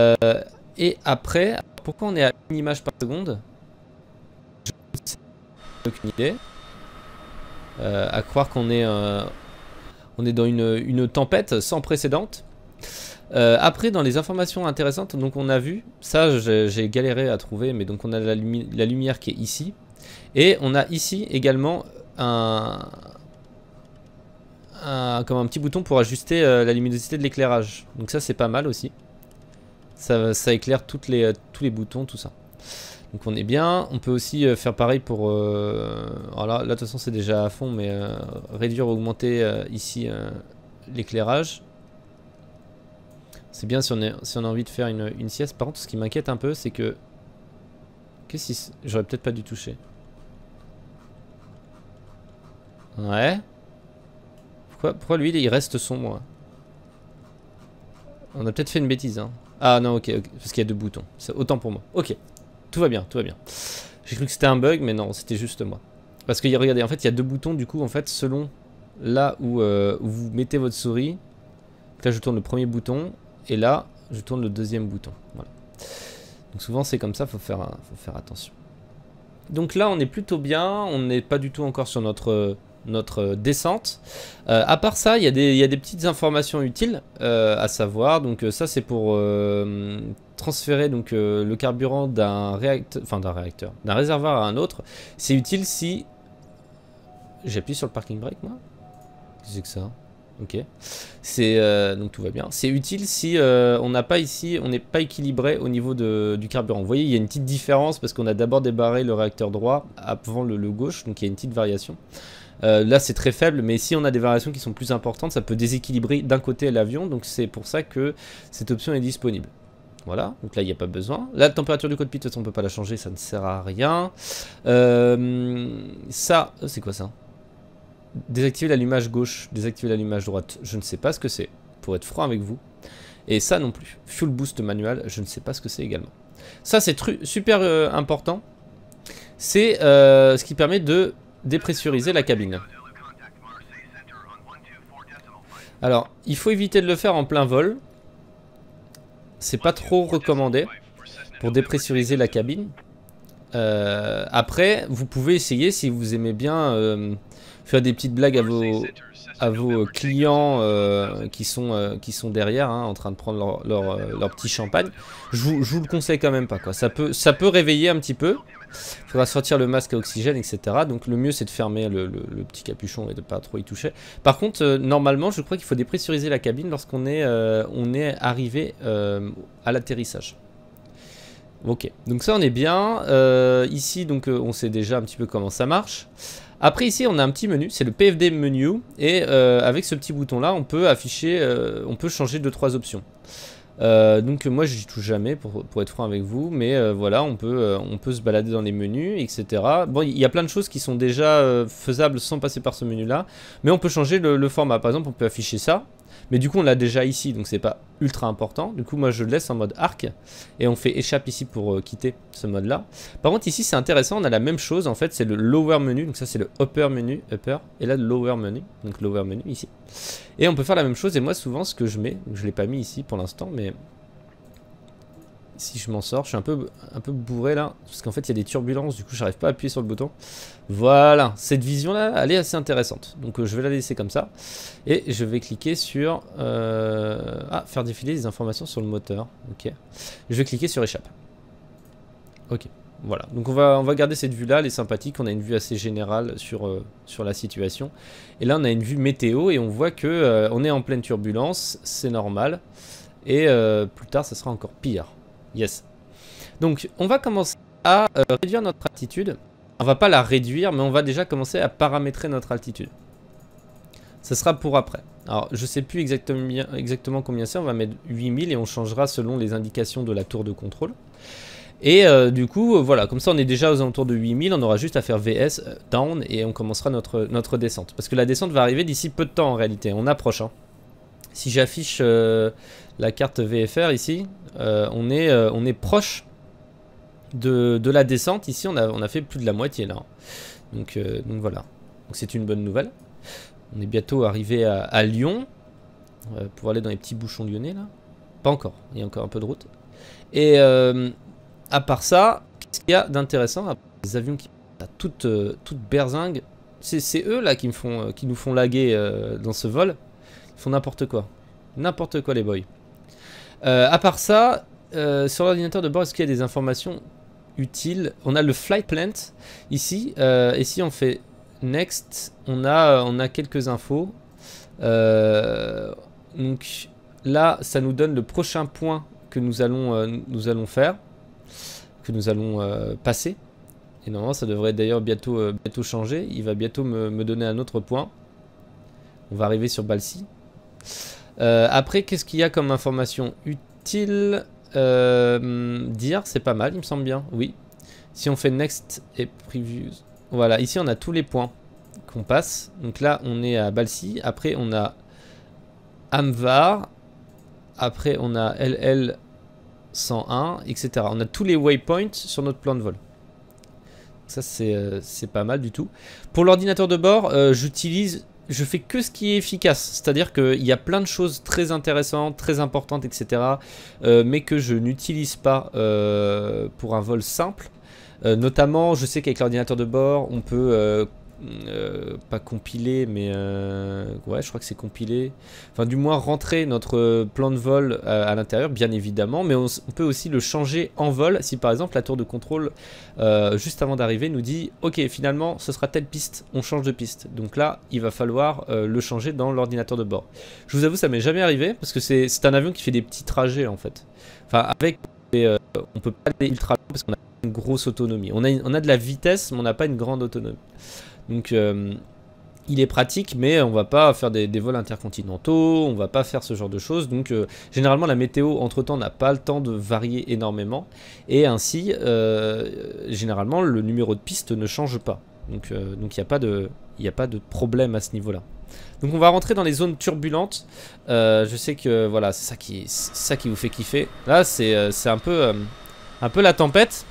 euh, et après, pourquoi on est à une image par seconde? Je n'ai aucune idée. à croire qu'on est on est dans une, tempête sans précédente. Euh, après, dans les informations intéressantes, donc on a vu, ça j'ai galéré à trouver, mais donc on a la, lumière qui est ici. Et on a ici également un, comme un petit bouton pour ajuster euh, la luminosité de l'éclairage. Donc ça c'est pas mal aussi. Ça, éclaire les, tous les boutons, tout ça. Donc on est bien. On peut aussi euh, faire pareil pour... alors là, là, de toute façon c'est déjà à fond, mais réduire ou augmenter ici l'éclairage. C'est bien si on, si a envie de faire une, une sieste. Par contre, ce qui m'inquiète un peu, c'est que... Qu'est-ce que J'aurais peut-être pas dû toucher. Ouais. Pourquoi, pourquoi lui, il reste sombre? On a peut-être fait une bêtise. Hein. Ah non, ok, parce qu'il y a deux boutons. C'est autant pour moi. Ok, tout va bien, tout va bien. J'ai cru que c'était un bug, mais non, c'était juste moi. Parce que regardez, en fait, il y a deux boutons, du coup, en fait, selon là où, euh, vous mettez votre souris. Là, je tourne le premier bouton, et là, je tourne le deuxième bouton. Voilà. Donc souvent, c'est comme ça, faut faire, faut faire attention. Donc là, on est plutôt bien, on n'est pas du tout encore sur notre notre descente. Euh, à part ça, il y, a des petites informations utiles euh, à savoir. Donc euh, ça, c'est pour euh, transférer donc le carburant d'un réacteur, enfin d'un réacteur, d'un réservoir à un autre. C'est utile si j'appuie sur le parking brake, moi? Qu'est-ce que c'est que ça? Ok. Donc tout va bien. C'est utile si on n'a pas ici, on n'est pas équilibré au niveau de, du carburant. Vous voyez, il y a une petite différence parce qu'on a d'abord débarré le réacteur droit avant le gauche, donc il y a une petite variation. Euh, là, c'est très faible, mais si on a des variations qui sont plus importantes, ça peut déséquilibrer d'un côté l'avion. Donc c'est pour ça que cette option est disponible. Voilà, donc là il n'y a pas besoin. La température du cockpit, on ne peut pas la changer, ça ne sert à rien. Euh, ça, c'est quoi ça? Désactiver l'allumage gauche, désactiver l'allumage droite. Je ne sais pas ce que c'est, pour être franc avec vous. Et ça non plus. Fuel boost manual, je ne sais pas ce que c'est également. Ça c'est super euh, important. C'est ce qui permet de dépressuriser la cabine. Alors, il faut éviter de le faire en plein vol. C'est pas trop recommandé pour dépressuriser la cabine. Euh, après, vous pouvez essayer si vous aimez bien euh, faire des petites blagues à vos, à vos clients euh, qui, sont, qui sont derrière, hein, en train de prendre leur, leur, petit champagne. Je vous, je vous, le conseille quand même pas. Quoi. Ça, peut, ça peut réveiller un petit peu. Il faudra sortir le masque à oxygène, etc. Donc le mieux c'est de fermer le, petit capuchon et de pas trop y toucher. Par contre, euh, normalement, je crois qu'il faut dépressuriser la cabine lorsqu'on est, euh, est arrivé euh, à l'atterrissage. Ok, donc ça on est bien. ici, donc on sait déjà un petit peu comment ça marche. Après ici on a un petit menu, c'est le PFD menu et avec ce petit bouton là on peut afficher, on peut changer de trois options. Euh, donc moi j'y touche jamais pour, pour, être franc avec vous, mais euh, voilà, on peut, euh, on peut se balader dans les menus, etc. Bon, il y a plein de choses qui sont déjà faisables sans passer par ce menu là, mais on peut changer le, format. Par exemple, on peut afficher ça, mais du coup on l'a déjà ici, donc c'est pas ultra important. Du coup moi je le laisse en mode arc, et on fait échappe ici pour quitter ce mode là. Par contre ici c'est intéressant, on a la même chose, en fait c'est le lower menu, donc ça c'est le upper menu, upper, et là le lower menu, donc lower menu ici. Et on peut faire la même chose, et moi souvent ce que je mets, je l'ai pas mis ici pour l'instant, mais si je m'en sors, je suis un peu, un peu bourré là, parce qu'en fait il y a des turbulences, du coup j'arrive pas à appuyer sur le bouton. Voilà, cette vision là, elle est assez intéressante, donc euh, je vais la laisser comme ça, et je vais cliquer sur, euh, ah, faire défiler des informations sur le moteur, ok, je vais cliquer sur échappe. Ok, voilà, donc on va, on va garder cette vue là, elle est sympathique, on a une vue assez générale sur, euh, sur la situation, et là on a une vue météo, et on voit que on est en pleine turbulence, c'est normal, et plus tard ça sera encore pire. Yes. Donc, on va commencer à euh, réduire notre altitude. On va pas la réduire, mais on va déjà commencer à paramétrer notre altitude. Ça sera pour après. Alors, je sais plus exactement, exactement combien c'est. On va mettre 8000 et on changera selon les indications de la tour de contrôle. Et euh, du coup, euh, voilà, comme ça on est déjà aux alentours de 8000, on aura juste à faire VS, down, et on commencera notre, notre descente. Parce que la descente va arriver d'ici peu de temps en réalité, on approche. Hein. Si j'affiche la carte VFR ici, euh, on, est, euh, on est proche de, la descente. Ici, on a, on a fait plus de la moitié là. Donc, euh, donc voilà. Donc c'est une bonne nouvelle. On est bientôt arrivé à, Lyon. pour aller dans les petits bouchons lyonnais là. Pas encore, il y a encore un peu de route. Et à part ça, qu'est-ce qu'il y a d'intéressant Les avions qui à toute, toute berzingue, c'est eux là qui, me font, qui nous font laguer dans ce vol. Font n'importe quoi. N'importe quoi les boys. à part ça, sur l'ordinateur de bord, est-ce qu'il y a des informations utiles? On a le flight plant ici. et si on fait next, on a, on a quelques infos. donc là, ça nous donne le prochain point que nous allons, euh, nous allons faire, que nous allons euh, passer. Et normalement, ça devrait d'ailleurs bientôt, euh, bientôt changer. Il va bientôt me, donner un autre point. On va arriver sur Balsi. Après, qu'est-ce qu'il y a comme information utile? Dire, c'est pas mal, il me semble bien. Oui. Si on fait Next et Previews. Voilà, ici on a tous les points qu'on passe. Donc là, on est à Balsi. Après, on a Amvar. Après, on a LL 101, etc. On a tous les waypoints sur notre plan de vol. Ça, c'est euh, pas mal du tout. Pour l'ordinateur de bord, euh, j'utilise... Je fais que ce qui est efficace, c'est-à-dire qu'il y a plein de choses très intéressantes, très importantes, etc. Euh, mais que je n'utilise pas pour un vol simple. notamment, je sais qu'avec l'ordinateur de bord, on peut euh, pas compilé, mais euh, ouais, je crois que c'est compilé. Enfin, du moins rentrer notre plan de vol euh, à, l'intérieur, bien évidemment, mais on, peut aussi le changer en vol si par exemple la tour de contrôle juste avant d'arriver nous dit Ok, finalement ce sera telle piste, on change de piste. Donc là, il va falloir le changer dans l'ordinateur de bord. Je vous avoue, ça m'est jamais arrivé parce que c'est un avion qui fait des petits trajets en fait. Enfin, avec. on peut pas aller ultra parce qu'on a une grosse autonomie. On a, on a de la vitesse, mais on n'a pas une grande autonomie. Donc euh, il est pratique, mais on va pas faire des, vols intercontinentaux, on va pas faire ce genre de choses. Donc euh, généralement la météo entre temps n'a pas le temps de varier énormément, et ainsi euh, généralement le numéro de piste ne change pas. Donc il n'y a pas de a pas de problème à ce niveau-là. Donc on va rentrer dans les zones turbulentes. je sais que voilà, c'est ça qui, ça qui vous fait kiffer. Là, c'est un peu, un peu la tempête.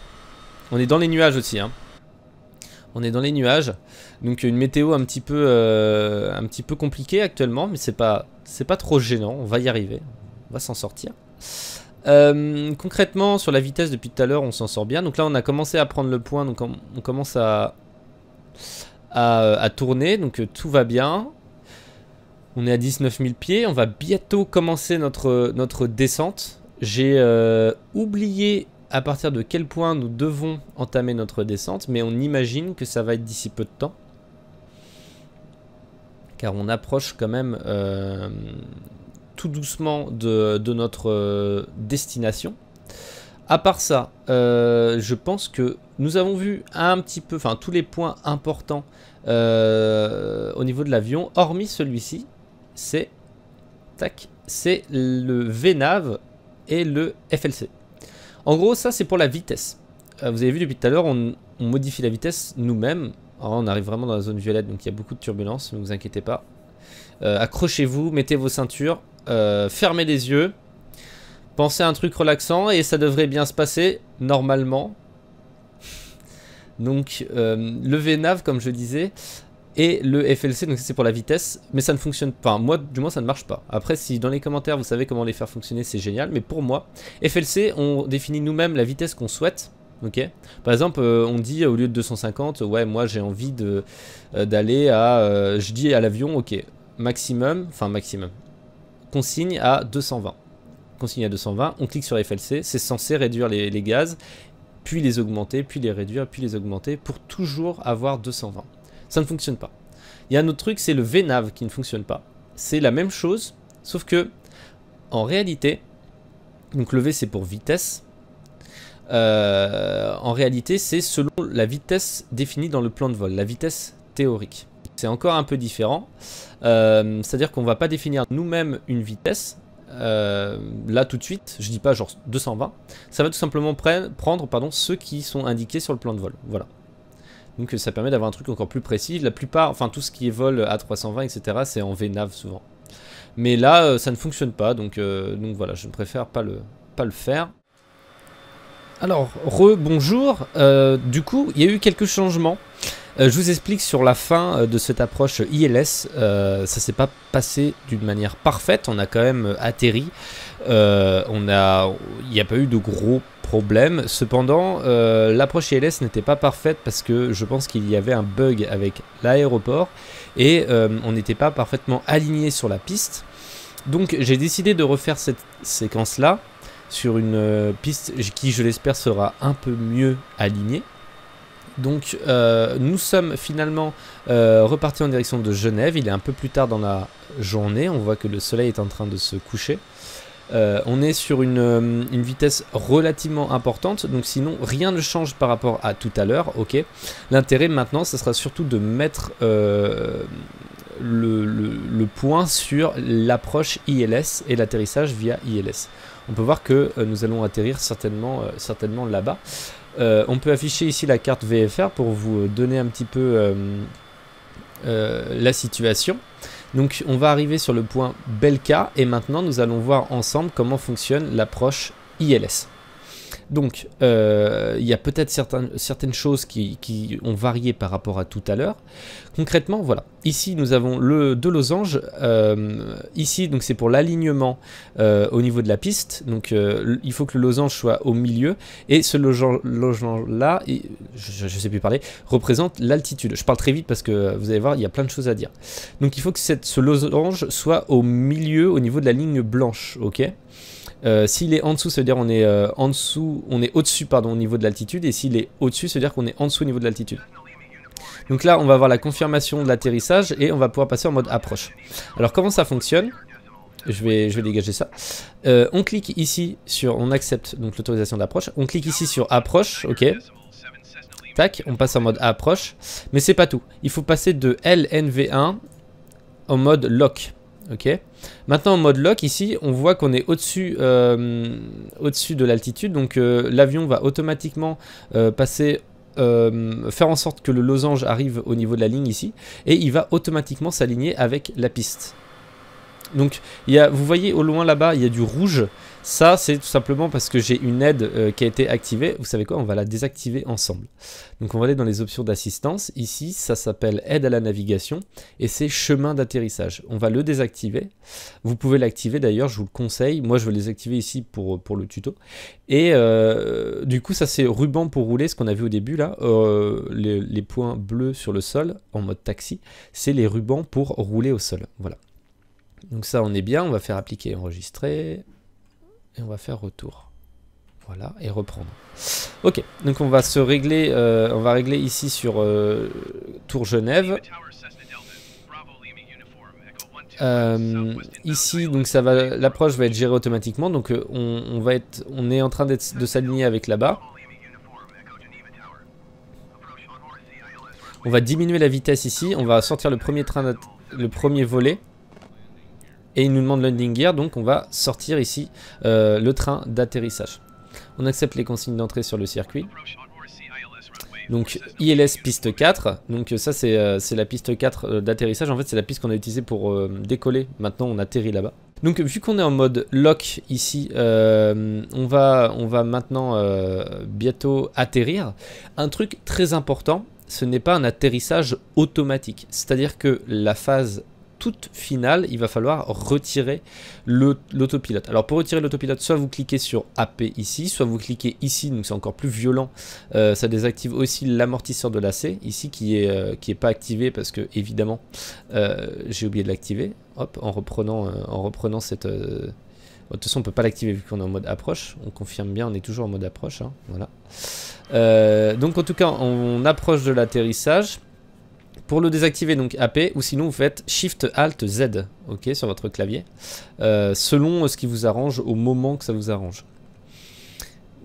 On est dans les nuages aussi. Hein. On est dans les nuages. Donc une météo un petit peu, euh, compliquée actuellement, mais c'est pas, pas trop gênant. On va y arriver, on va s'en sortir. Euh, concrètement, sur la vitesse depuis tout à l'heure, on s'en sort bien. Donc là, on a commencé à prendre le point, donc on, commence à, à, tourner, donc euh, tout va bien. On est à 19 000 pieds, on va bientôt commencer notre descente. J'ai oublié à partir de quel point nous devons entamer notre descente, mais on imagine que ça va être d'ici peu de temps. Car on approche quand même euh, tout doucement de, notre euh, destination. À part ça, euh, je pense que nous avons vu un petit peu, enfin tous les points importants au niveau de l'avion, hormis celui-ci, c'est c'est le VNAV et le FLC. En gros, ça c'est pour la vitesse. Euh, vous avez vu depuis tout à l'heure, on, modifie la vitesse nous-mêmes. on arrive vraiment dans la zone violette, donc il y a beaucoup de turbulences, ne vous inquiétez pas. Euh, accrochez-vous, mettez vos ceintures, euh, fermez les yeux, pensez à un truc relaxant et ça devrait bien se passer normalement. Donc le VNAV, comme je disais, et le FLC, donc c'est pour la vitesse, mais ça ne fonctionne pas. Moi, du moins, ça ne marche pas. Après, si dans les commentaires vous savez comment les faire fonctionner, c'est génial. Mais pour moi, FLC, on définit nous-mêmes la vitesse qu'on souhaite. Par exemple, euh, on dit au lieu de 250, ouais, moi j'ai envie de euh, d'aller à, euh, je dis à l'avion, ok, maximum, enfin maximum, consigne à 220. Consigne à 220, on clique sur FLC, c'est censé réduire les gaz, puis les augmenter, puis les réduire, puis les augmenter, pour toujours avoir 220. Ça ne fonctionne pas. Il y a un autre truc, c'est le VNAV qui ne fonctionne pas. C'est la même chose, sauf que en réalité, donc le V c'est pour vitesse. Euh, en réalité, c'est selon la vitesse définie dans le plan de vol, la vitesse théorique. C'est encore un peu différent. Euh, c'est-à-dire qu'on ne va pas définir nous-mêmes une vitesse. Euh, là tout de suite, je dis pas genre 220. Ça va tout simplement prendre pardon, ceux qui sont indiqués sur le plan de vol. Voilà. Donc ça permet d'avoir un truc encore plus précis. La plupart, enfin tout ce qui est vol A320, etc., c'est en VNAV souvent. Mais là, euh, ça ne fonctionne pas, donc, euh, donc voilà, je préfère pas le, faire. Alors, re-bonjour. Euh, du coup, il y a eu quelques changements. je vous explique sur la fin de cette approche ILS. ça s'est pas passé d'une manière parfaite. On a quand même atterri. On a, il n'y a pas eu de gros problèmes. Cependant, l'approche ILS n'était pas parfaite parce que je pense qu'il y avait un bug avec l'aéroport et on n'était pas parfaitement aligné sur la piste. Donc j'ai décidé de refaire cette séquence-là sur une euh, piste qui, je l'espère, sera un peu mieux alignée. Donc euh, nous sommes finalement euh, repartis en direction de Genève. Il est un peu plus tard dans la journée. On voit que le soleil est en train de se coucher. On est sur une, une, vitesse relativement importante, donc sinon rien ne change par rapport à tout à l'heure, ok. L'intérêt maintenant, ce sera surtout de mettre le, point sur l'approche ILS et l'atterrissage via ILS. On peut voir que euh, nous allons atterrir certainement, euh, là-bas. Euh, on peut afficher ici la carte VFR pour vous donner un petit peu la situation. Donc on va arriver sur le point Belka et maintenant nous allons voir ensemble comment fonctionne l'approche ILS. Donc, euh, il y a peut-être certaines, choses qui, ont varié par rapport à tout à l'heure. Concrètement, voilà. Ici, nous avons le deux losanges. Euh, ici, donc c'est pour l'alignement euh, au niveau de la piste. Donc, il faut que le losange soit au milieu. Et ce losange-là, je ne sais plus parler, représente l'altitude. Je parle très vite parce que vous allez voir, il y a plein de choses à dire. Donc, il faut que ce losange soit au milieu, au niveau de la ligne blanche. Ok? Euh, s'il est en dessous, ça veut dire on est euh, en dessous, on est au-dessus pardon au niveau de l'altitude, et s'il est au-dessus, ça veut dire qu'on est en dessous au niveau de l'altitude. Donc là, on va avoir la confirmation de l'atterrissage et on va pouvoir passer en mode approche. Alors comment ça fonctionne? Je vais, je vais dégager ça. Euh, on clique ici sur, on accepte donc l'autorisation d'approche. On clique ici sur approche, ok. Tac, on passe en mode approche. Mais c'est pas tout. Il faut passer de LNV1 en mode lock. Ok. Maintenant en mode lock ici, on voit qu'on est au-dessus euh, de l'altitude, donc euh, l'avion va automatiquement euh, passer faire en sorte que le losange arrive au niveau de la ligne ici, et il va automatiquement s'aligner avec la piste. Donc il y a, vous voyez au loin là-bas, il y a du rouge. Ça, c'est tout simplement parce que j'ai une aide euh, qui a été activée. Vous savez quoi? On va la désactiver ensemble. Donc on va aller dans les options d'assistance. Ici, ça s'appelle aide à la navigation et c'est chemin d'atterrissage. On va le désactiver. Vous pouvez l'activer d'ailleurs, je vous le conseille. Moi, je vais les activer ici pour, pour le tuto. Et euh, du coup, ça c'est ruban pour rouler, ce qu'on a vu au début là. Euh, les, les points bleus sur le sol en mode taxi, c'est les rubans pour rouler au sol. Voilà. Donc ça, on est bien. On va faire appliquer, enregistrer. Et on va faire retour. Voilà, et reprendre. Ok, donc on va se régler, euh, on va régler ici sur euh, Tour Genève. Euh, ici, donc ça va, l'approche va être gérée automatiquement, donc on, va être, on est en train de s'aligner avec là-bas. On va diminuer la vitesse ici, on va sortir le premier train, le premier volet et il nous demande landing gear, donc on va sortir ici euh, le train d'atterrissage. On accepte les consignes d'entrée sur le circuit. Donc ILS piste 4, donc ça c'est euh, la piste 4 euh, d'atterrissage, en fait c'est la piste qu'on a utilisée pour décoller, maintenant on atterrit là-bas. Donc vu qu'on est en mode lock ici, on, va, on va maintenant bientôt atterrir. Un truc très important, ce n'est pas un atterrissage automatique, c'est-à-dire que la phase toute finale, il va falloir retirer l'autopilote. Alors pour retirer l'autopilote, soit vous cliquez sur AP ici, soit vous cliquez ici, donc c'est encore plus violent. Euh, ça désactive aussi l'amortisseur de lacet, ici qui est, euh, qui est pas activé parce que évidemment euh, j'ai oublié de l'activer. Hop, en reprenant, en reprenant cette... de toute façon, on peut pas l'activer vu qu'on est en mode approche. On confirme bien, on est toujours en mode approche. Hein, voilà. donc en tout cas, on approche de l'atterrissage. Pour le désactiver, donc AP, ou sinon vous faites Shift Alt Z, ok, sur votre clavier, euh, selon ce qui vous arrange au moment que ça vous arrange.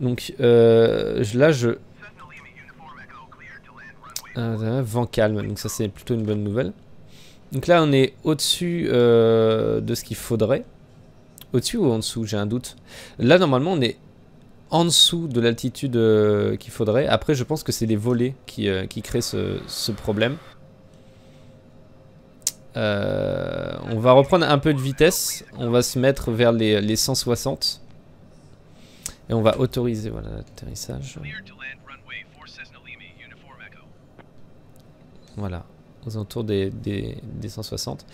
Donc euh, là, je... Euh, vent calme, donc ça c'est plutôt une bonne nouvelle. Donc là, on est au-dessus de ce qu'il faudrait. Au-dessus ou en dessous J'ai un doute. Là, normalement, on est en dessous de l'altitude qu'il faudrait. Après, je pense que c'est les volets qui, qui créent ce problème. Euh, on va reprendre un peu de vitesse. On va se mettre vers les, 160. Et on va autoriser voilà l'atterrissage. Voilà, aux alentours des, 160.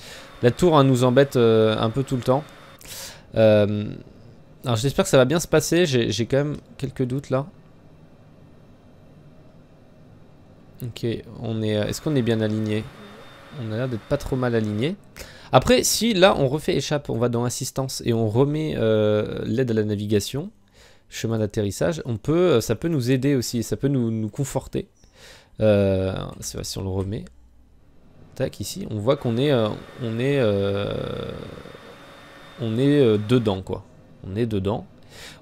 La tour hein, nous embête euh, un peu tout le temps. Euh, Alors j'espère que ça va bien se passer, j'ai quand même quelques doutes là. Ok, on est, est-ce qu'on est bien aligné? On a l'air d'être pas trop mal aligné. Après, si là on refait échappe, on va dans assistance et on remet euh, l'aide à la navigation, chemin d'atterrissage, on peut, euh, ça peut nous aider aussi, ça peut nous, conforter. Euh, si on le remet, tac ici, on voit qu'on est, est dedans quoi. On est dedans.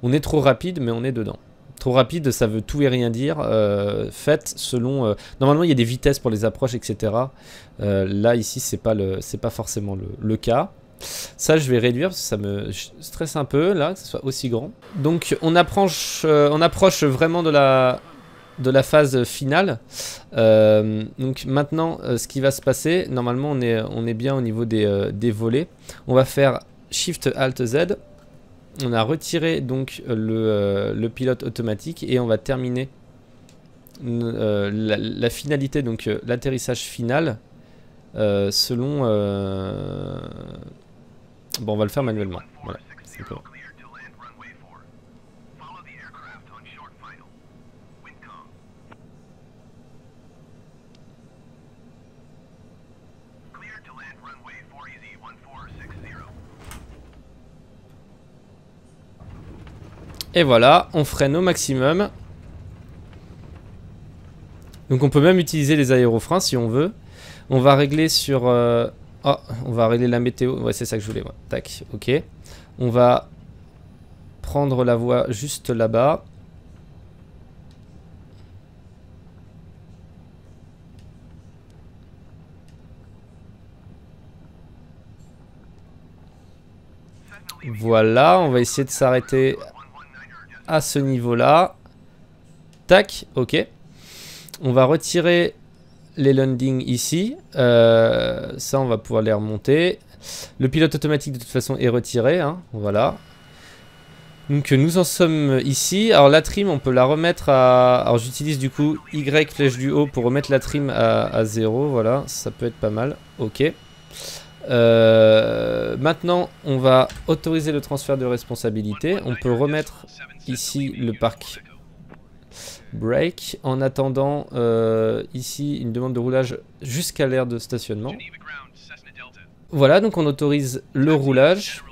On est trop rapide, mais on est dedans. Trop rapide, ça veut tout et rien dire. Euh, faites selon. Euh, normalement, il y a des vitesses pour les approches, etc. Euh, là, ici, c'est pas pas forcément le, cas. Ça, je vais réduire parce que ça me stresse un peu là, que ce soit aussi grand. Donc, on approche, on approche vraiment de la, de la phase finale. donc maintenant, ce qui va se passer, normalement, on est, on est bien au niveau des, des volets. On va faire Shift Alt Z on a retiré donc euh, le, pilote automatique et on va terminer euh, la, finalité, donc euh, l'atterrissage final, selon... Bon, on va le faire manuellement. Et voilà, on freine au maximum. Donc on peut même utiliser les aérofreins si on veut. On va régler sur... Euh, oh, on va régler la météo. Ouais, c'est ça que je voulais. Tac, ok. On va prendre la voie juste là-bas. Voilà, on va essayer de s'arrêter ce niveau-là. Tac, ok. On va retirer les landings ici. Euh, ça, on va pouvoir les remonter. Le pilote automatique, de toute façon, est retiré. Hein. Voilà. Donc, nous en sommes ici. Alors, la trim, on peut la remettre à... Alors, j'utilise du coup Y, flèche du haut, pour remettre la trim à, 0. Voilà, ça peut être pas mal. Ok. Euh, maintenant, on va autoriser le transfert de responsabilité. On peut remettre ici le parc break. En attendant, euh, ici, une demande de roulage jusqu'à l'aire de stationnement. Voilà, donc on autorise le roulage.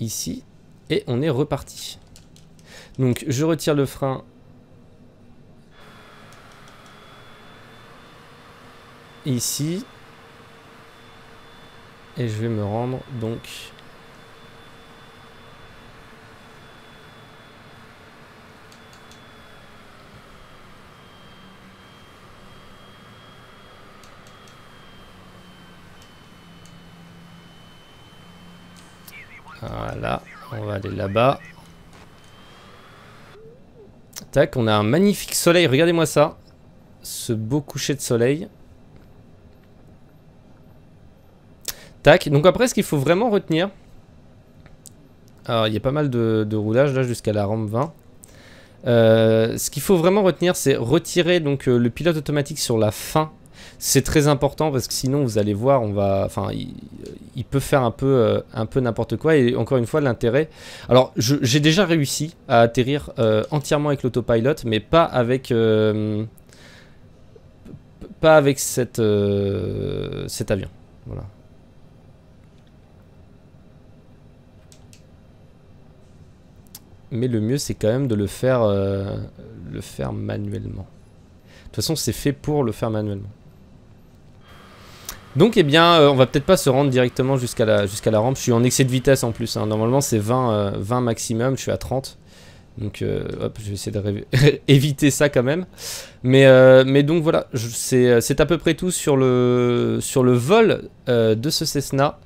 Ici. Et on est reparti. Donc je retire le frein ici. Et je vais me rendre donc... Voilà, on va aller là-bas. Tac, on a un magnifique soleil, regardez-moi ça. Ce beau coucher de soleil. Tac, donc après ce qu'il faut vraiment retenir, alors il y a pas mal de, roulage là jusqu'à la rampe 20. Euh, ce qu'il faut vraiment retenir c'est retirer donc euh, le pilote automatique sur la fin. C'est très important parce que sinon vous allez voir, on va, enfin, il, peut faire un peu, euh, un peu n'importe quoi et encore une fois l'intérêt. Alors j'ai déjà réussi à atterrir entièrement avec l'autopilot, mais pas avec, pas avec cet avion. Voilà. Mais le mieux, c'est quand même de le faire, euh, le faire manuellement. De toute façon, c'est fait pour le faire manuellement. Donc, eh bien, euh, on va peut-être pas se rendre directement jusqu'à la, la rampe. Je suis en excès de vitesse en plus. Hein. Normalement, c'est 20, 20 euh, maximum. Je suis à 30. Donc, hop, je vais essayer d'éviter (laughs) ça quand même. Mais, mais donc, voilà. C'est à peu près tout sur le, sur le vol de ce Cessna.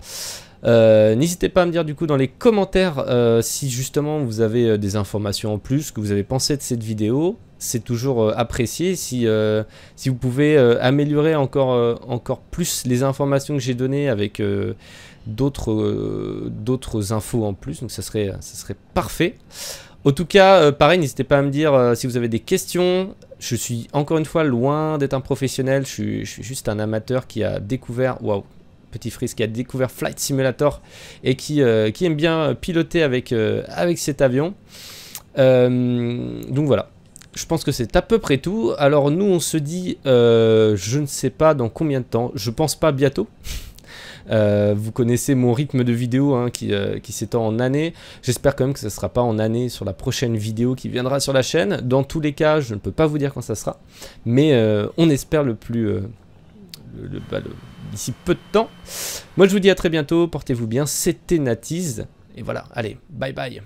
Euh, n'hésitez pas à me dire du coup dans les commentaires euh, si justement vous avez euh, des informations en plus, que vous avez pensé de cette vidéo. C'est toujours apprécié si, vous pouvez améliorer encore, plus les informations que j'ai données avec d'autres infos en plus. Donc ça serait, ça serait parfait. En tout cas, pareil, n'hésitez pas à me dire si vous avez des questions. Je suis encore une fois loin d'être un professionnel. Je suis, je suis, juste un amateur qui a découvert. Waouh, petit qui a découvert Flight Simulator et qui, qui aime bien piloter avec, avec cet avion. donc voilà, je pense que c'est à peu près tout. Alors nous, on se dit, je ne sais pas dans combien de temps, je pense pas bientôt. (laughs) Euh, vous connaissez mon rythme de vidéo hein, euh, qui, s'étend en années. J'espère quand même que ce ne sera pas en année sur la prochaine vidéo qui viendra sur la chaîne. Dans tous les cas, je ne peux pas vous dire quand ça sera. Mais euh, on espère le plus... Bah, d'ici peu de temps. Moi je vous dis à très bientôt, portez-vous bien, c'était Natiz. Et voilà, allez, bye bye.